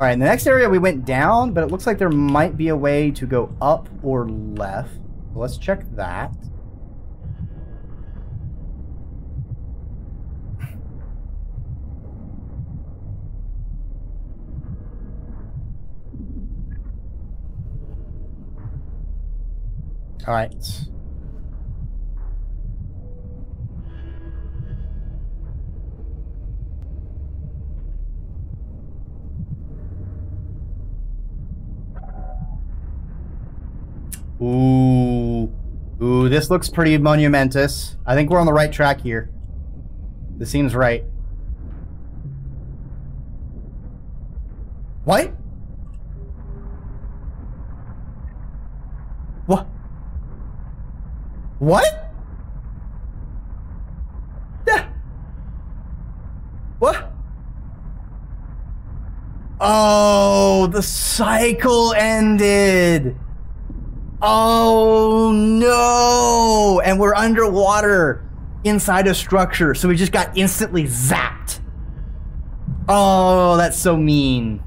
Alright, in the next area we went down, but it looks like there might be a way to go up or left. let's check that. Alright. Ooh. Ooh, this looks pretty monumentous. I think we're on the right track here. This seems right. What? What? What? Yeah. What? Oh, the cycle ended. Oh no! And we're underwater inside a structure, so we just got instantly zapped. Oh, that's so mean.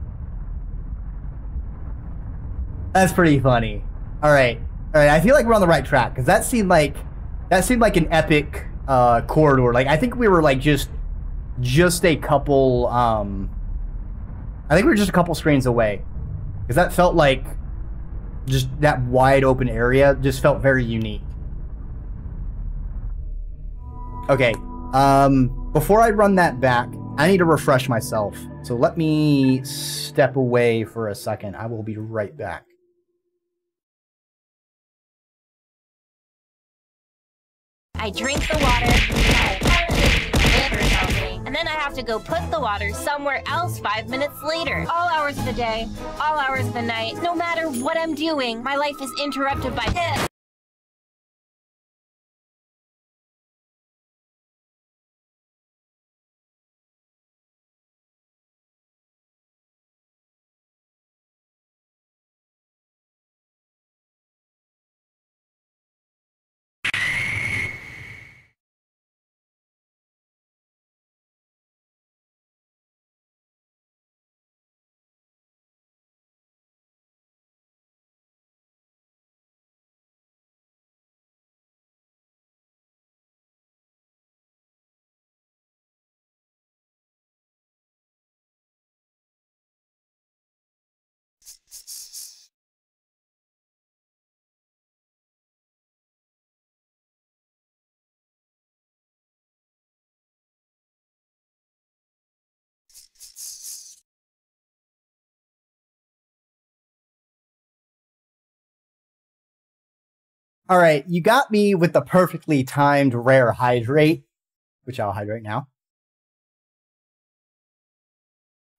That's pretty funny. All right, all right. I feel like we're on the right track because that seemed like that seemed like an epic uh, corridor. Like I think we were like just just a couple. Um, I think we were just a couple screens away because that felt like just that wide open area just felt very unique. Okay, um, before I run that back, I need to refresh myself. So let me step away for a second. I will be right back. I drink the water and then I have to go put the water somewhere else five minutes later. All hours of the day, all hours of the night, no matter what I'm doing, my life is interrupted by this. All right, you got me with the perfectly timed rare hydrate, which I'll hydrate now.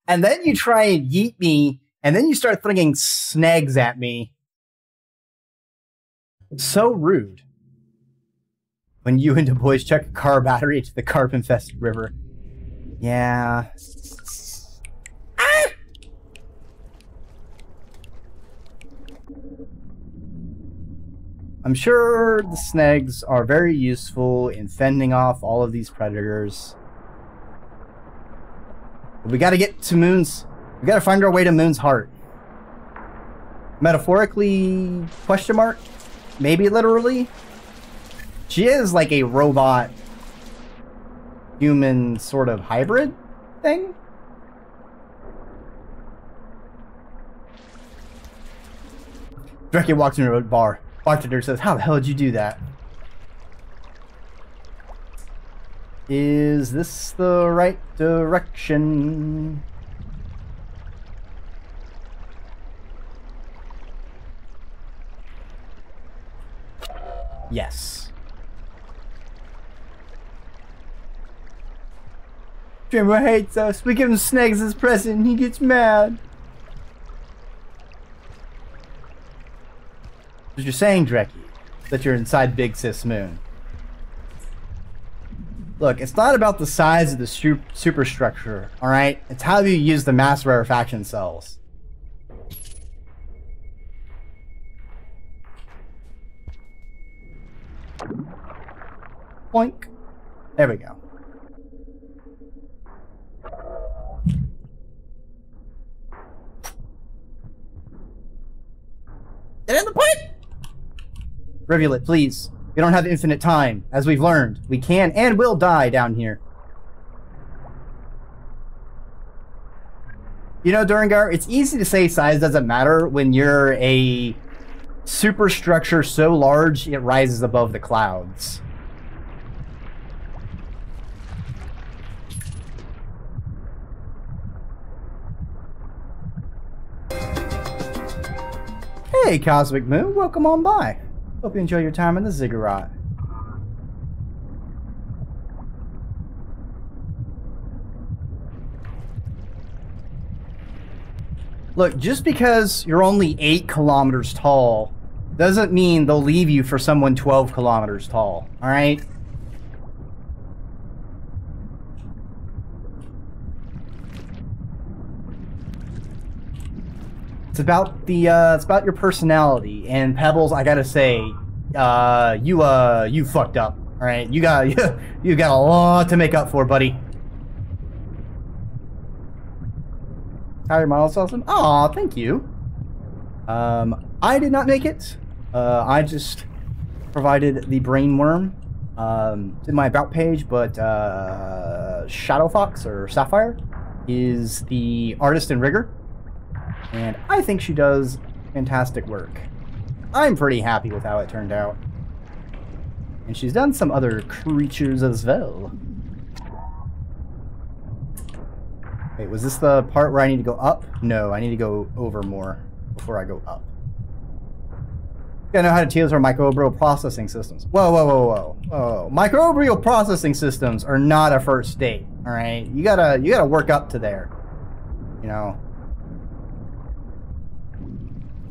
And then you try and yeet me And then you start throwing snags at me. So rude. When you and the boys check a car battery to the carp infested river. Yeah. I'm sure the snags are very useful in fending off all of these predators. But we gotta get to Moon's... We gotta find our way to Moon's heart. Metaphorically, question mark? Maybe literally? She is like a robot human sort of hybrid thing? Dreki walks into a bar. Bartender says, How the hell did you do that? Is this the right direction? Yes. Dreamer hates us. We give him snags as present. He gets mad. What you're saying, Dreki, that you're inside Big Sis Moon. Look, it's not about the size of the superstructure, alright? It's how you use the mass rarefaction cells. Boink. There we go. Rivulet, please. We don't have infinite time. As we've learned, we can and will die down here. You know, Duringar, it's easy to say size doesn't matter when you're a superstructure so large it rises above the clouds. Hey, Cosmic Moon, welcome on by. Hope you enjoy your time in the ziggurat. Look, just because you're only 8 kilometers tall doesn't mean they'll leave you for someone 12 kilometers tall, alright? It's about the uh, it's about your personality. And Pebbles, I gotta say, uh, you uh, you fucked up. All right, you got [LAUGHS] you, got a lot to make up for, buddy. Tyler Miles awesome. Aw, thank you. Um, I did not make it. Uh, I just provided the brain worm um, in my about page, but uh, Shadow Fox or Sapphire is the artist in rigor and I think she does fantastic work. I'm pretty happy with how it turned out. And she's done some other creatures as well. Wait, was this the part where I need to go up? No, I need to go over more before I go up. Gotta know how to tease tailor microbial processing systems. Whoa, whoa, whoa, whoa, whoa. Microbial processing systems are not a first date, alright? You gotta, you gotta work up to there. You know,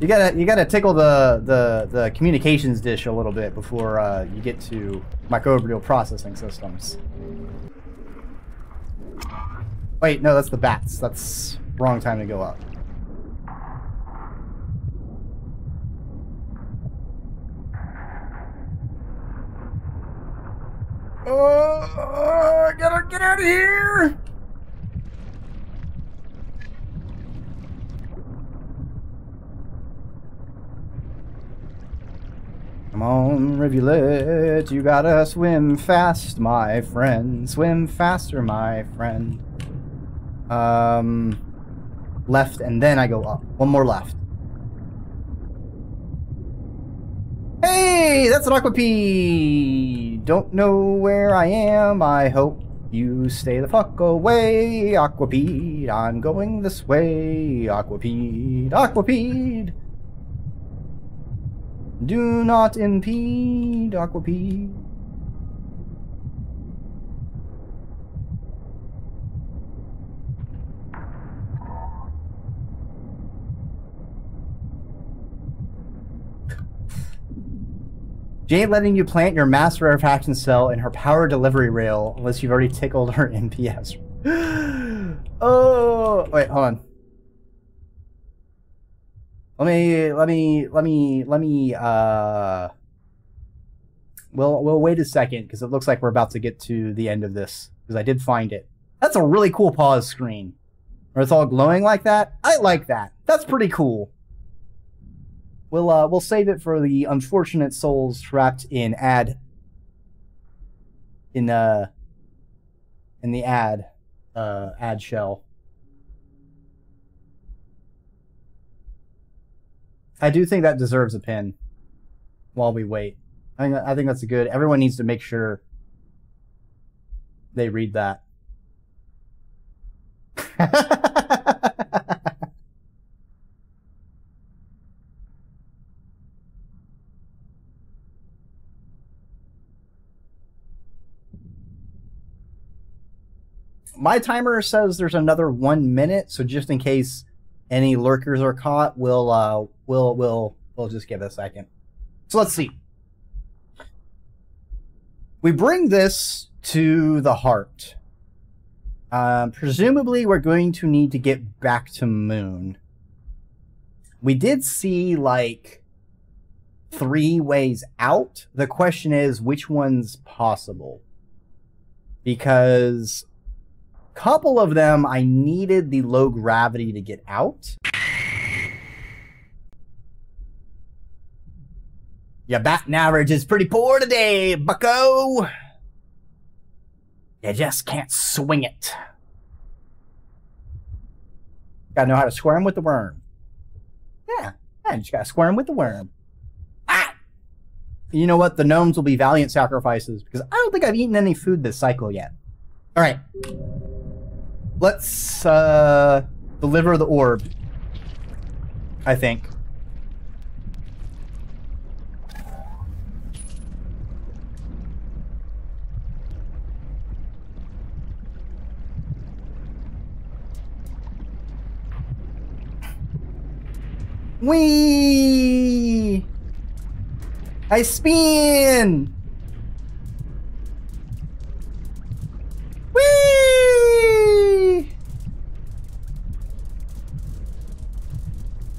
you gotta you gotta tickle the the the communications dish a little bit before uh, you get to microbial processing systems. Wait, no, that's the bats. That's wrong time to go up. Oh, I gotta get out of here! Come on, rivulet, you gotta swim fast, my friend. Swim faster, my friend. Um, left, and then I go up. One more left. Hey, that's an Aquapede! Don't know where I am, I hope you stay the fuck away, Aquapede. I'm going this way, Aquapede, Aquapede. Do not impede, Aquapede. Jane letting you plant your mass rarefaction cell in her power delivery rail unless you've already tickled her [LAUGHS] MPS. [GASPS] oh, wait, hold on. Let me, let me, let me, let me, uh, we'll, we'll wait a second because it looks like we're about to get to the end of this because I did find it. That's a really cool pause screen where it's all glowing like that. I like that. That's pretty cool. We'll uh, we'll save it for the unfortunate souls trapped in ad in uh in the ad uh ad shell. I do think that deserves a pin while we wait. I think I think that's a good. Everyone needs to make sure they read that. [LAUGHS] my timer says there's another one minute, so just in case any lurkers are caught, we'll uh we'll we'll we'll just give it a second. So let's see. We bring this to the heart. Um, presumably, we're going to need to get back to Moon. We did see like three ways out. The question is, which one's possible? Because couple of them I needed the low gravity to get out. Your batting average is pretty poor today, bucko. You just can't swing it. Gotta know how to squirm with the worm. Yeah, yeah, just gotta squirm with the worm. Ah! You know what? The gnomes will be valiant sacrifices because I don't think I've eaten any food this cycle yet. All right let's uh, deliver the orb. I think. Wee! I spin!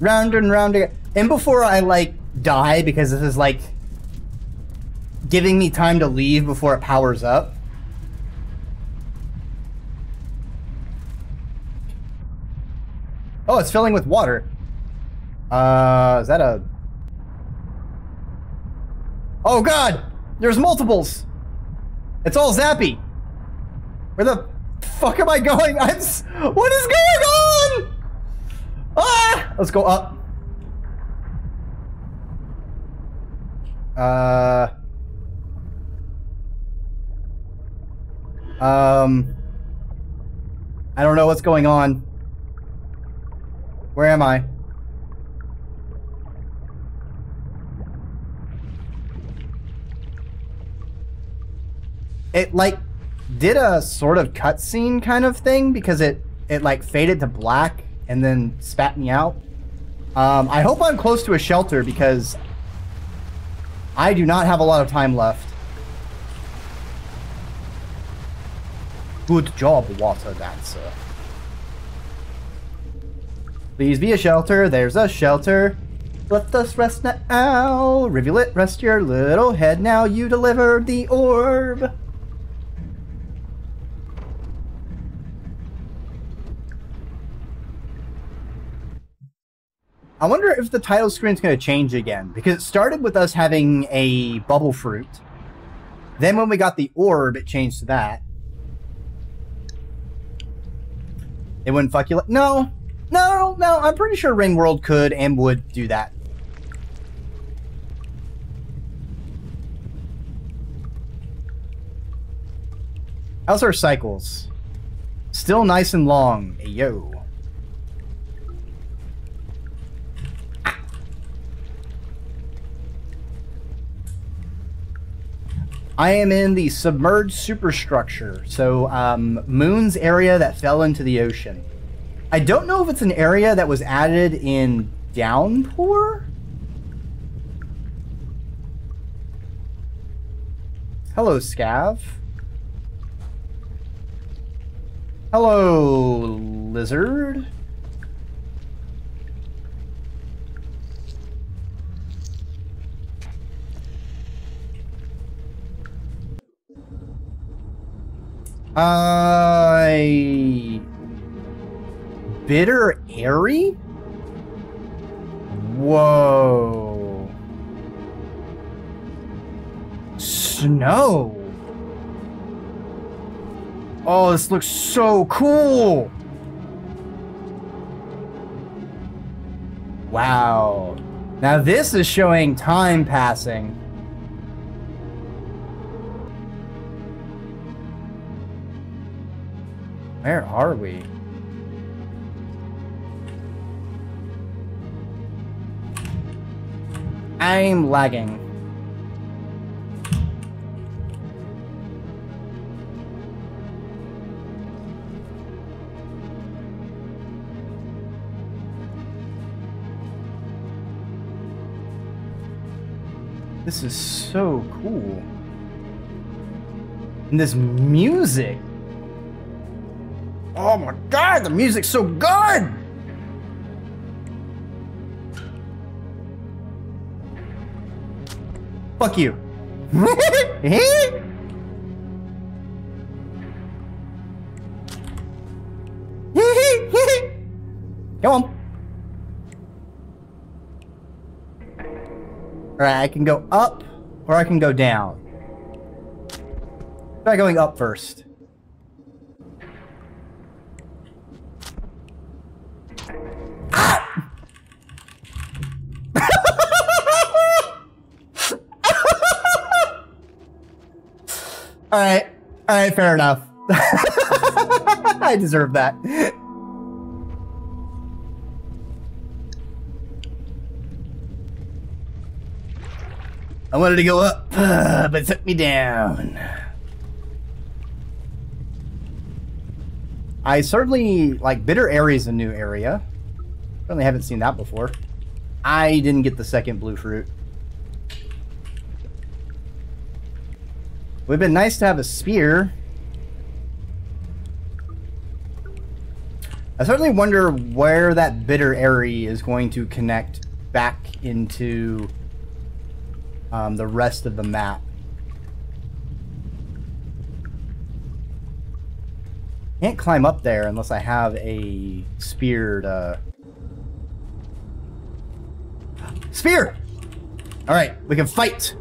Round and round again. And before I like die, because this is like giving me time to leave before it powers up. Oh, it's filling with water. Uh, is that a... Oh god! There's multiples! It's all zappy! Where the fuck am I going? [LAUGHS] I'm... What is going on? Ah! Let's go up. Uh. Um. I don't know what's going on. Where am I? It like did a sort of cutscene kind of thing because it it like faded to black and then spat me out. Um, I hope I'm close to a shelter because I do not have a lot of time left. Good job, water dancer. Please be a shelter. There's a shelter. Let us rest now. Rivulet, rest your little head now. You delivered the orb. I wonder if the title screen is going to change again because it started with us having a bubble fruit. Then when we got the orb, it changed to that. It wouldn't fuck you. No, no, no. I'm pretty sure Rain World could and would do that. How's our cycles? Still nice and long. Yo. I am in the submerged superstructure, so um, Moon's area that fell into the ocean. I don't know if it's an area that was added in Downpour. Hello, Scav. Hello, lizard. I Bitter Aerie. Whoa. Snow. Oh, this looks so cool. Wow. Now this is showing time passing. Where are we? I'm lagging. This is so cool. And this music. Oh my god, the music's so good! Fuck you. Come on. Alright, I can go up or I can go down. Try going up first. All right. All right, fair enough. [LAUGHS] I deserve that. I wanted to go up, [SIGHS] but it took me down. I certainly, like, Bitter Area is a new area. Certainly haven't seen that before. I didn't get the second blue fruit. Would have been nice to have a spear. I certainly wonder where that bitter area is going to connect back into um, the rest of the map. Can't climb up there unless I have a spear to... Spear! Alright, we can fight!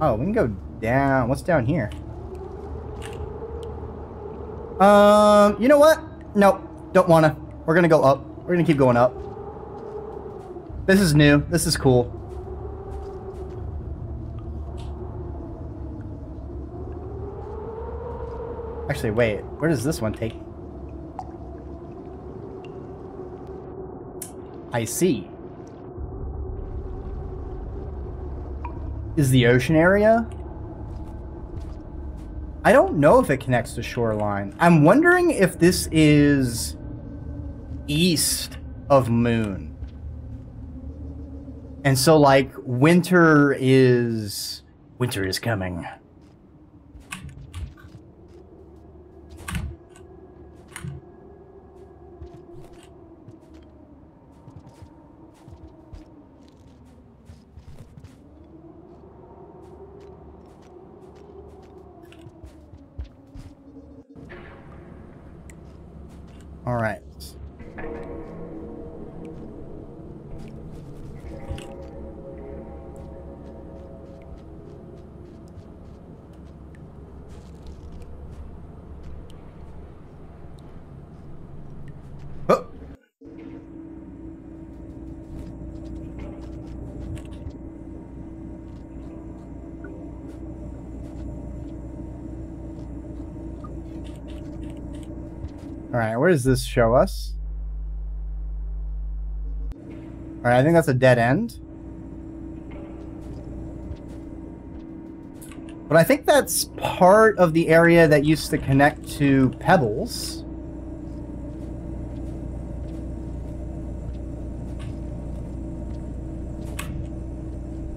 Oh, we can go down. What's down here? Um, you know what? Nope. Don't wanna. We're gonna go up. We're gonna keep going up. This is new. This is cool. Actually, wait. Where does this one take? I see. Is the ocean area. I don't know if it connects to shoreline. I'm wondering if this is east of moon. And so like winter is winter is coming. Alright, where does this show us? Alright, I think that's a dead end. But I think that's part of the area that used to connect to Pebbles.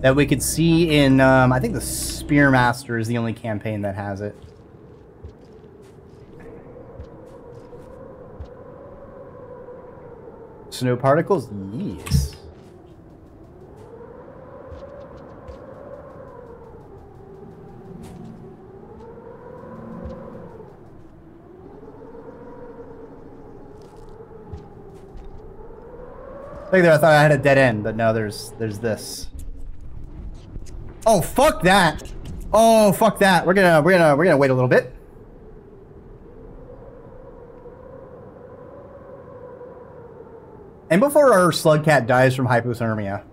that we could see in, um, I think the Spearmaster is the only campaign that has it. Snow particles? Yes. Look there, I thought I had a dead end, but no, there's there's this. Oh fuck that! Oh fuck that! We're gonna we're gonna we're gonna wait a little bit. And before our slug cat dies from hypothermia.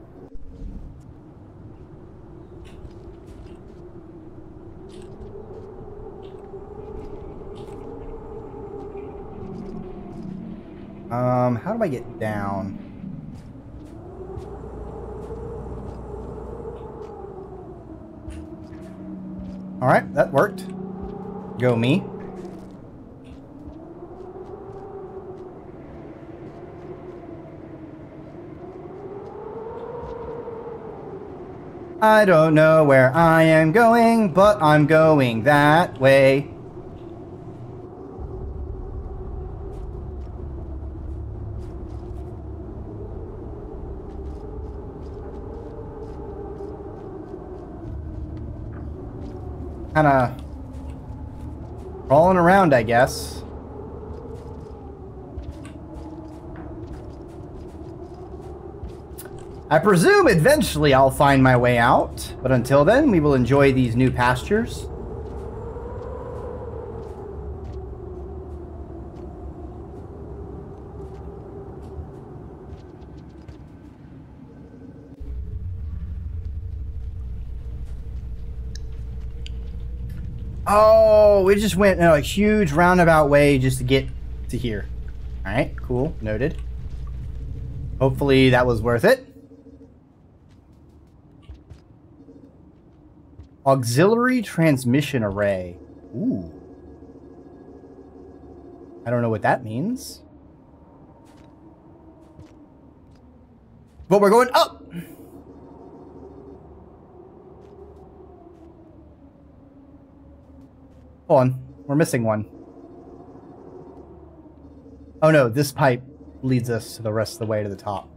Um, how do I get down? Alright, that worked. Go me. I don't know where I am going, but I'm going that way. kind of crawling around, I guess. I presume eventually I'll find my way out, but until then, we will enjoy these new pastures. Oh, we just went in a huge roundabout way just to get to here. All right, cool, noted. Hopefully that was worth it. Auxiliary transmission array. Ooh. I don't know what that means. But we're going up! Hold on. We're missing one. Oh no, this pipe leads us to the rest of the way to the top.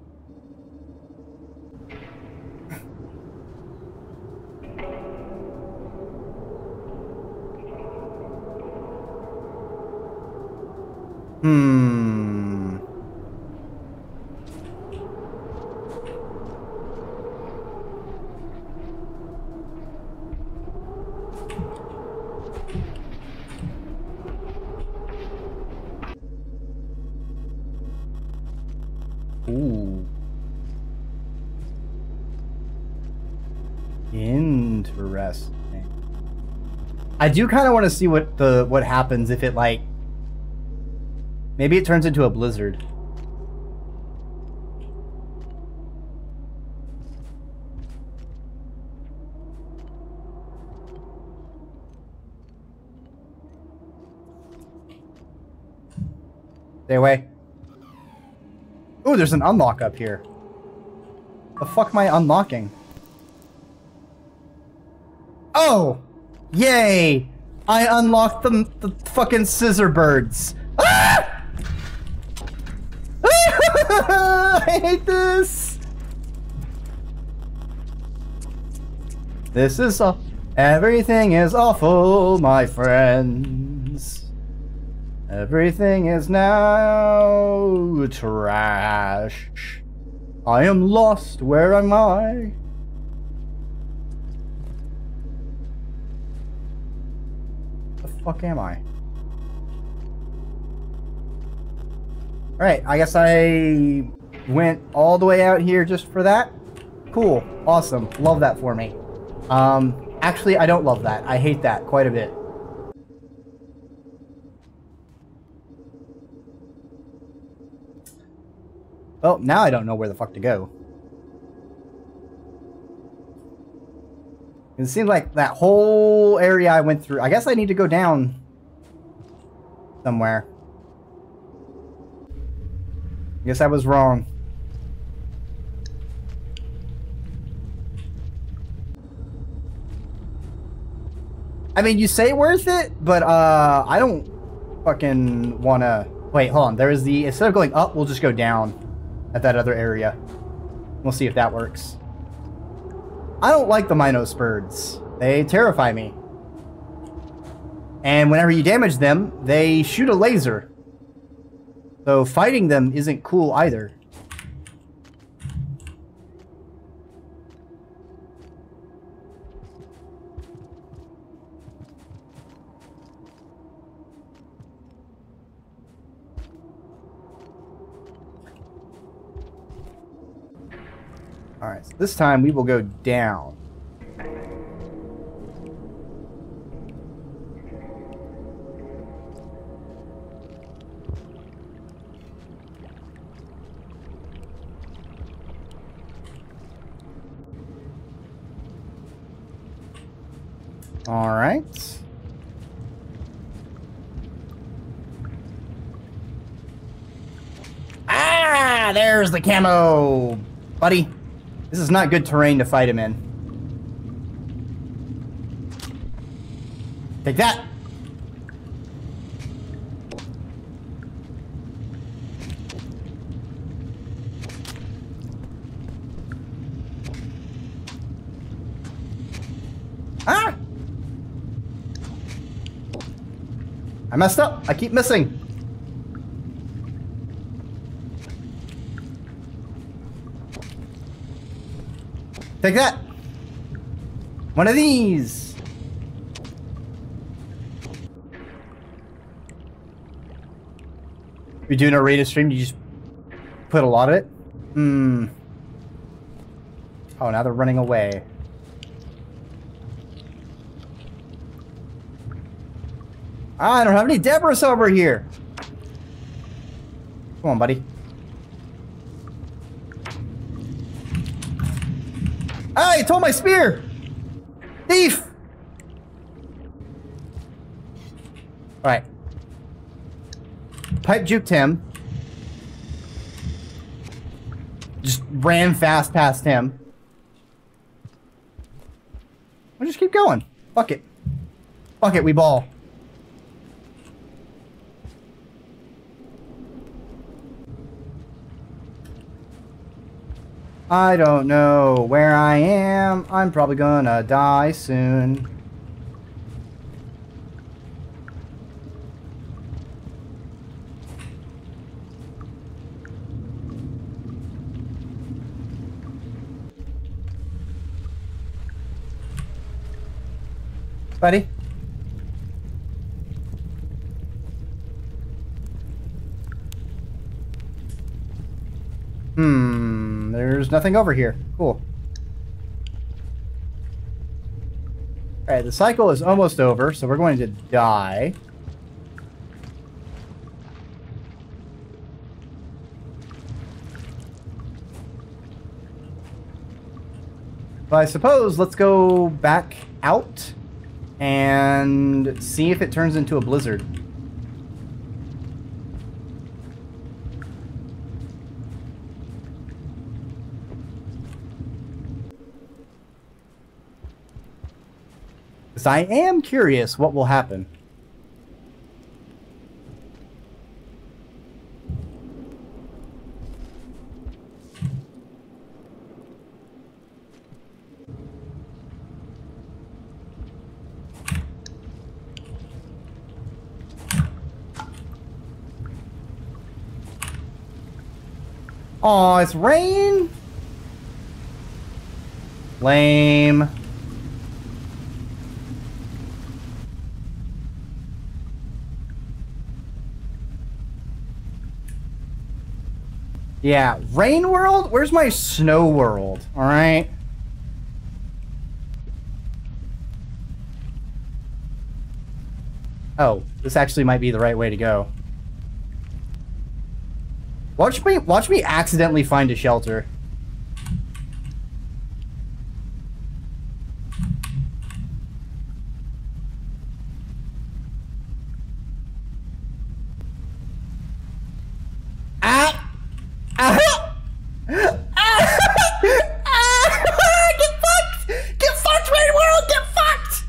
hmm. Ooh. Interesting. I do kind of want to see what the what happens if it like maybe it turns into a blizzard. Stay away. Ooh, there's an unlock up here. The fuck am I unlocking? Oh! Yay! I unlocked the, the fucking scissor birds. Ah! [LAUGHS] I hate this! This is all. Everything is awful, my friends. Everything is now trash. I am lost. Where am I? The fuck am I? Alright, I guess I went all the way out here just for that. Cool. Awesome. Love that for me. Um, actually, I don't love that. I hate that quite a bit. Well, now I don't know where the fuck to go. It seems like that whole area I went through. I guess I need to go down somewhere. I guess I was wrong. I mean, you say worth it, but uh, I don't fucking want to... Wait, hold on. There is the... Instead of going up, we'll just go down at that other area. We'll see if that works. I don't like the Miros birds. They terrify me. And whenever you damage them, they shoot a laser. So fighting them isn't cool either. This time we will go down. Alright. Ah, there's the camo, buddy. This is not good terrain to fight him in. Take that! Ah! I messed up. I keep missing. Take that. One of these. You're doing a rated stream, you just put a lot of it? Hmm. Oh, now they're running away. I don't have any Debris over here. Come on, buddy. Told my spear! Thief! Alright. Pipe juked him. Just ran fast past him. We'll just keep going. Fuck it. Fuck it, we ball. I don't know where I am. I'm probably gonna die soon. Buddy? Nothing over here. Cool. Alright, the cycle is almost over, so we're going to die. But I suppose let's go back out and see if it turns into a blizzard. Because I am curious what will happen. Oh, it's rain? Lame. Yeah, Rain World? Where's my Snow World? Alright. Oh, this actually might be the right way to go. Watch me watch me accidentally find a shelter. Ah! Ah! Ah! Ah! Get fucked! Get fucked, Rain World! Get fucked!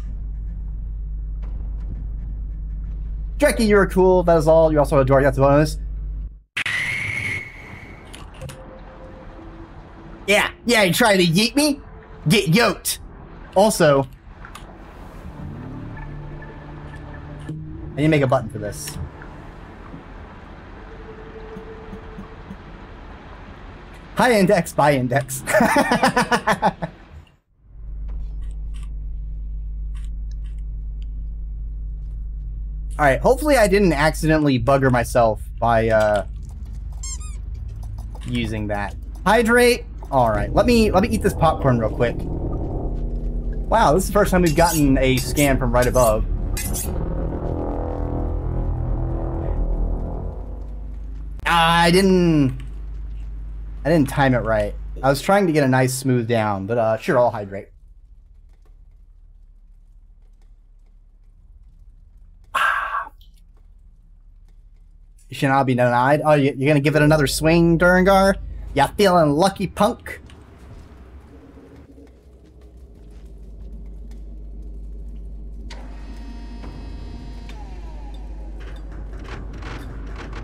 You're cool. That is all. You also adore. That's a bonus. Yeah, yeah. You trying to yeet me? Get yoked. Also, I need to make a button for this. High index, buy index. [LAUGHS] All right, hopefully I didn't accidentally bugger myself by uh, using that. Hydrate. All right, let me let me eat this popcorn real quick. Wow, this is the first time we've gotten a scan from right above. I didn't I didn't time it right. I was trying to get a nice smooth down, but uh, sure, I'll hydrate. You should not be denied. Oh, you, you're gonna give it another swing, Durangar? Ya feeling lucky, punk?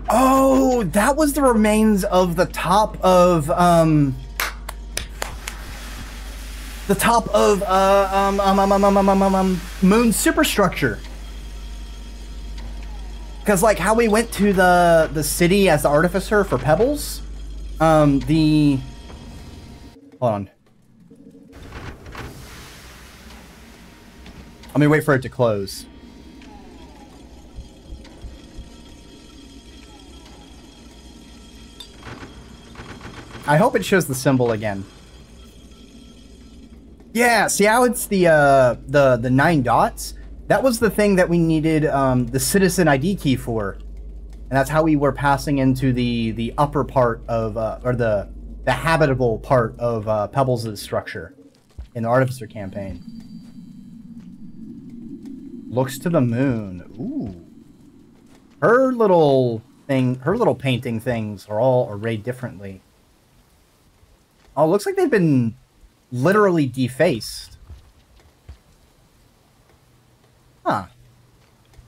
Oh, that was the remains of the top of um the top of uh um um um um um um, um, um, um moon superstructure. Cause like how we went to the the city as the artificer for Pebbles, um the hold on. Let me wait for it to close. I hope it shows the symbol again. Yeah, see how it's the uh, the the nine dots? That was the thing that we needed um, the citizen ID key for, and that's how we were passing into the the upper part of uh, or the the habitable part of uh, Pebbles' structure in the Artificer campaign. Looks to the moon. Ooh. Her little thing, her little painting things are all arrayed differently. Oh, looks like they've been literally defaced. Huh.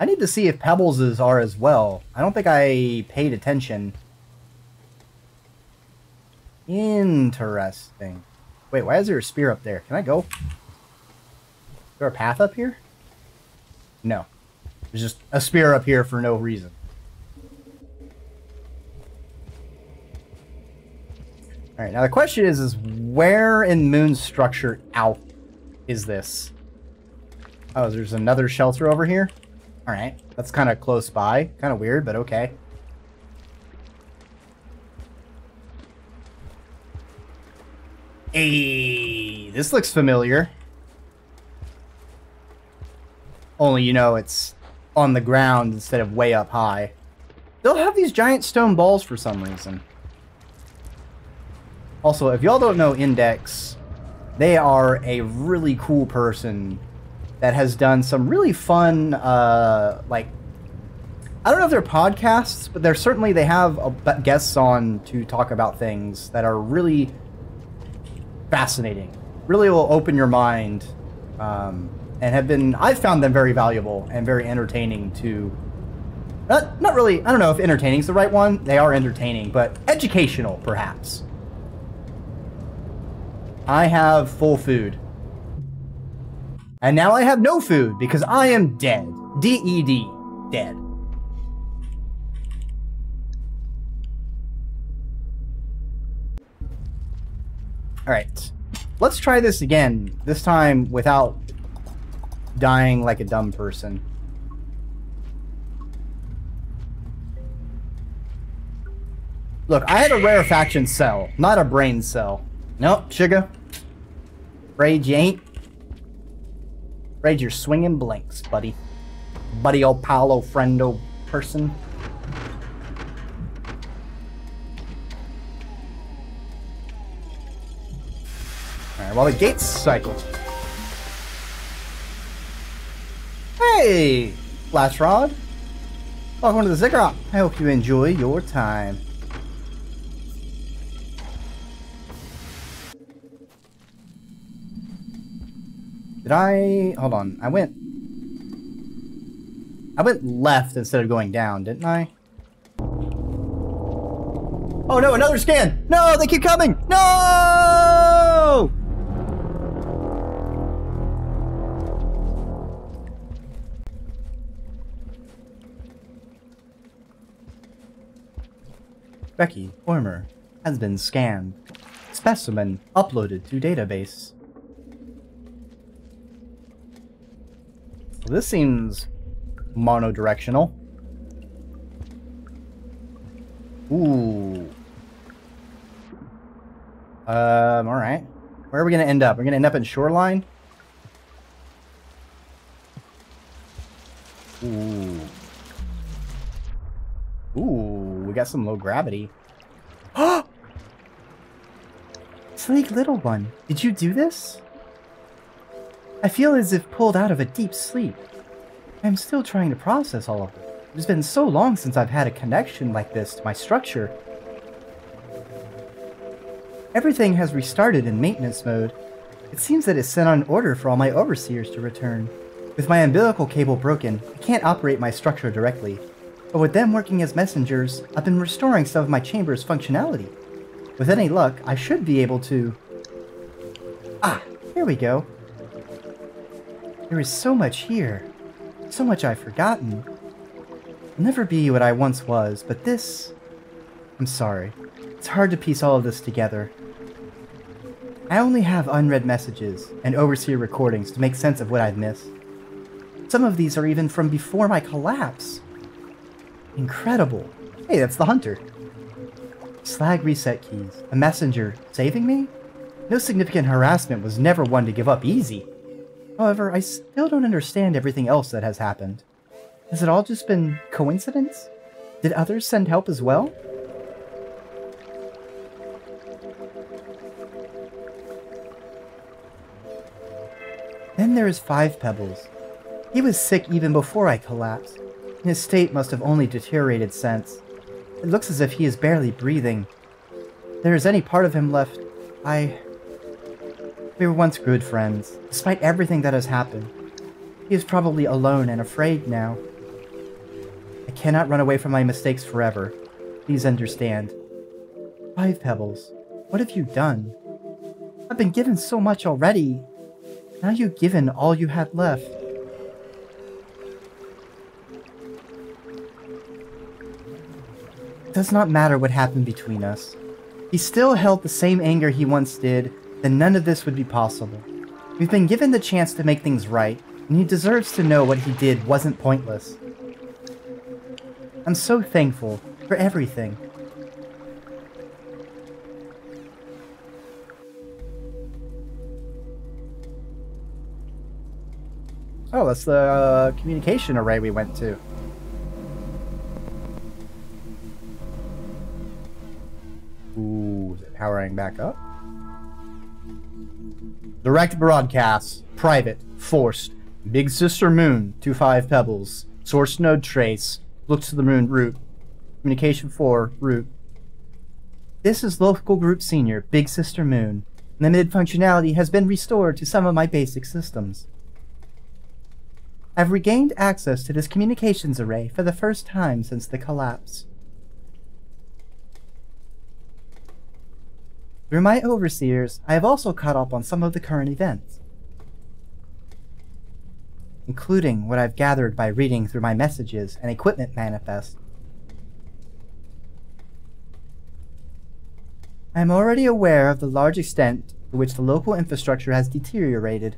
I need to see if Pebbles' are as well. I don't think I paid attention. Interesting. Wait, why is there a spear up there? Can I go? Is there a path up here? No. There's just a spear up here for no reason. All right, now the question is, is where in Moon's structure out is this? Oh, there's another shelter over here? All right, that's kind of close by. Kind of weird, but okay. Hey, this looks familiar. Only, you know, it's on the ground instead of way up high. They'll have these giant stone balls for some reason. Also, if y'all don't know Index, they are a really cool person that has done some really fun, uh, like, I don't know if they're podcasts, but they're certainly, they have a, guests on to talk about things that are really fascinating. Really will open your mind, um, and have been, I've found them very valuable and very entertaining to, not, not really, I don't know if entertaining is the right one. They are entertaining, but educational, perhaps. I have full food. And now I have no food because I am dead. D-E-D. Dead. Alright. Let's try this again. This time without dying like a dumb person. Look, I had a rarefaction cell, not a brain cell. Nope, sugar. Rage, you ain't. Rage, you're swinging blanks, buddy. Buddy, old pal, friend, old person. Alright, well, the gates cycle. Hey, Flash Rod. Welcome to the Ziggurat. I hope you enjoy your time. Did I... Hold on. I went... I went left instead of going down, didn't I? Oh no, another scan! No, they keep coming! No! Becky Former has been scanned. Specimen uploaded to database. This seems monodirectional. Ooh. Um, alright. Where are we going to end up? We're going to end up in Shoreline? Ooh. Ooh, we got some low gravity. [GASPS] Sleek little one, did you do this? I feel as if pulled out of a deep sleep. I'm still trying to process all of it. It's been so long since I've had a connection like this to my structure. Everything has restarted in maintenance mode. It seems that it sent out an order for all my overseers to return. With my umbilical cable broken, I can't operate my structure directly. But with them working as messengers, I've been restoring some of my chamber's functionality. With any luck, I should be able to... Ah, here we go. There is so much here. So much I've forgotten. I'll never be what I once was, but this... I'm sorry. It's hard to piece all of this together. I only have unread messages and overseer recordings to make sense of what I've missed. Some of these are even from before my collapse. Incredible. Hey, that's the hunter. Slag reset keys. A messenger saving me? No significant harassment was never one to give up easy. However, I still don't understand everything else that has happened. Has it all just been coincidence? Did others send help as well? Then there is Five Pebbles. He was sick even before I collapsed. His state must have only deteriorated since. It looks as if he is barely breathing. If there is any part of him left, I... We were once good friends, despite everything that has happened. He is probably alone and afraid now. I cannot run away from my mistakes forever. Please understand. Five Pebbles, what have you done? I've been given so much already. Now you've given all you had left. It does not matter what happened between us. He still held the same anger he once did, then none of this would be possible. We've been given the chance to make things right, and he deserves to know what he did wasn't pointless. I'm so thankful for everything. Oh, that's the uh, communication array we went to. Ooh, is it powering back up? Direct broadcast. Private. Forced. Big Sister Moon. 2-5 Pebbles. Source node trace. Looks to the moon root. Communication 4. Root. This is local group senior, Big Sister Moon. Limited functionality has been restored to some of my basic systems. I've regained access to this communications array for the first time since the collapse. Through my overseers, I have also caught up on some of the current events, including what I've gathered by reading through my messages and equipment manifest. I am already aware of the large extent to which the local infrastructure has deteriorated.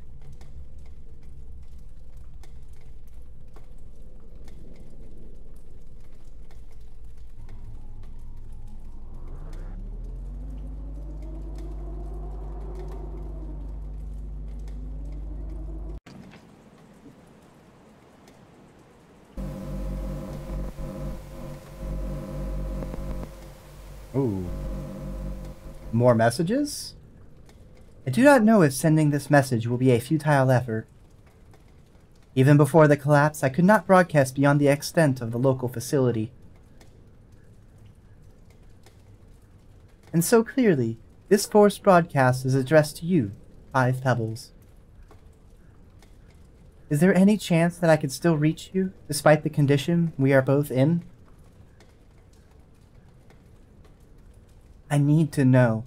Ooh. More messages? I do not know if sending this message will be a futile effort. Even before the collapse, I could not broadcast beyond the extent of the local facility. And so clearly, this forced broadcast is addressed to you, Five Pebbles. Is there any chance that I could still reach you, despite the condition we are both in? I need to know.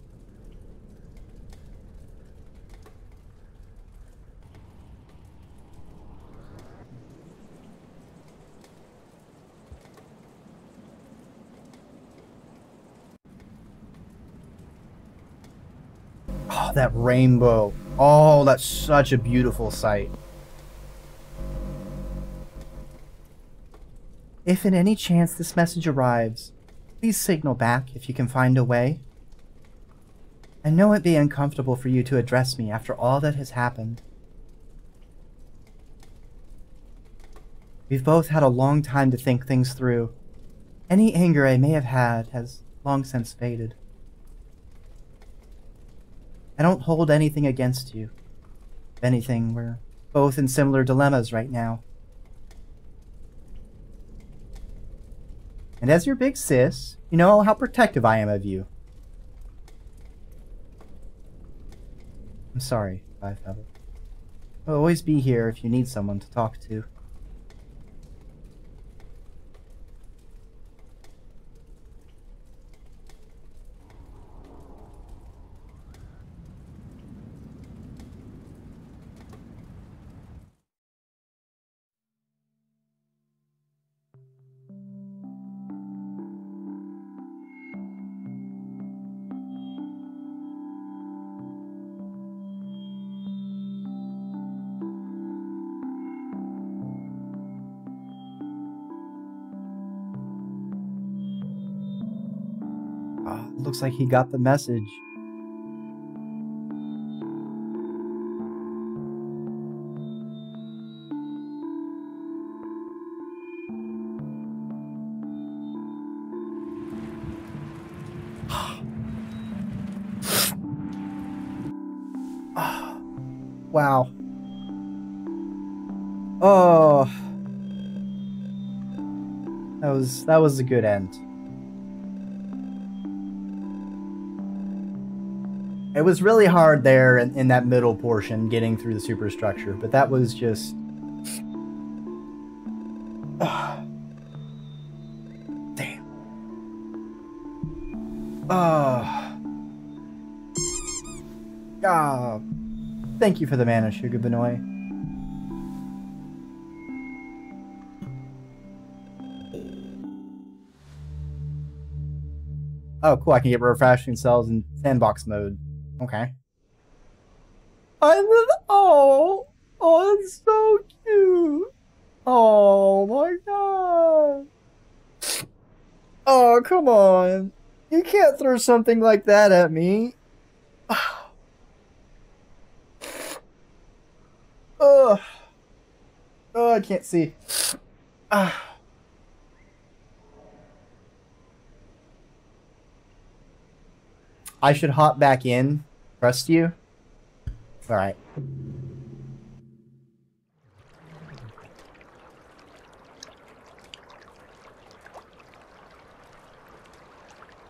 Oh, that rainbow. Oh, that's such a beautiful sight. If in any chance this message arrives, please signal back if you can find a way. I know it'd be uncomfortable for you to address me after all that has happened. We've both had a long time to think things through. Any anger I may have had has long since faded. I don't hold anything against you. If anything, we're both in similar dilemmas right now. And as your big sis, you know how protective I am of you. I'm sorry, Five Feather. I'll always be here if you need someone to talk to. Looks like he got the message. [SIGHS] wow. Oh. That was that was a good end. It was really hard there in, in that middle portion getting through the superstructure, but that was just [SIGHS] Damn. Oh. Ah. Thank you for the mana, Sugar Benoy. Oh, cool. I can get rarefaction cells in sandbox mode. Okay. I love. Oh, oh, it's so cute. Oh my god. Oh, come on. You can't throw something like that at me. [SIGHS] Oh, oh I can't see. Ah. [SIGHS] I should hop back in. Trust you? Alright.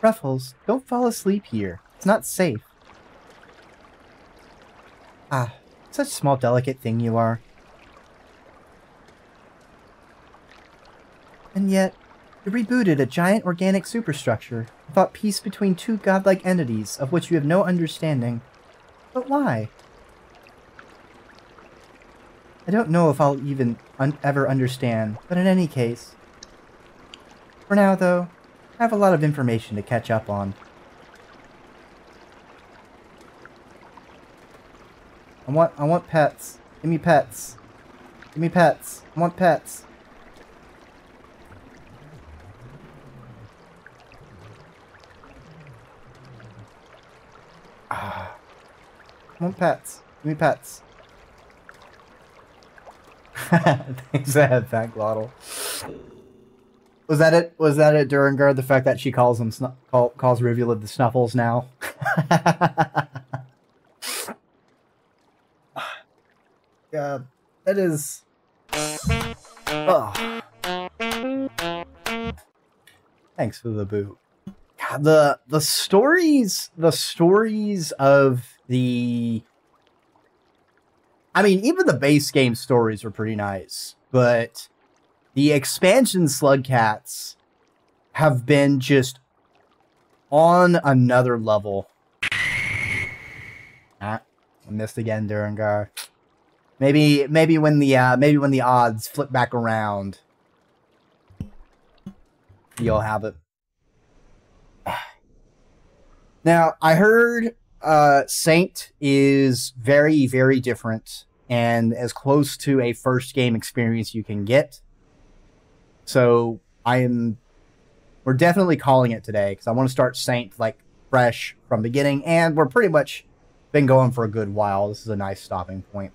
Ruffles, don't fall asleep here. It's not safe. Ah, such a small, delicate thing you are. And yet, you rebooted a giant organic superstructure fought peace between two godlike entities of which you have no understanding. But why? I don't know if I'll even un ever understand, but in any case. For now, though, I have a lot of information to catch up on. I want I want pets. Give me pets. Give me pets. I want pets. I want pets. Give me pets. [LAUGHS] Thanks for that, Glottal. Was that it? Was that it, Durangard? The fact that she calls him call, calls Rivulet the Snuffles now. [LAUGHS] God, that is. Oh. Thanks for the boot. God, the the stories, the stories of the. I mean, even the base game stories were pretty nice, but the expansion Slugcats have been just on another level. Ah, I missed again, Durangar. Maybe, maybe when the uh, maybe when the odds flip back around, you'll have it. [SIGHS] Now, I heard uh, Saint is very, very different and as close to a first game experience you can get. So I am, we're definitely calling it today because I want to start Saint like fresh from beginning, and we're pretty much been going for a good while. This is a nice stopping point.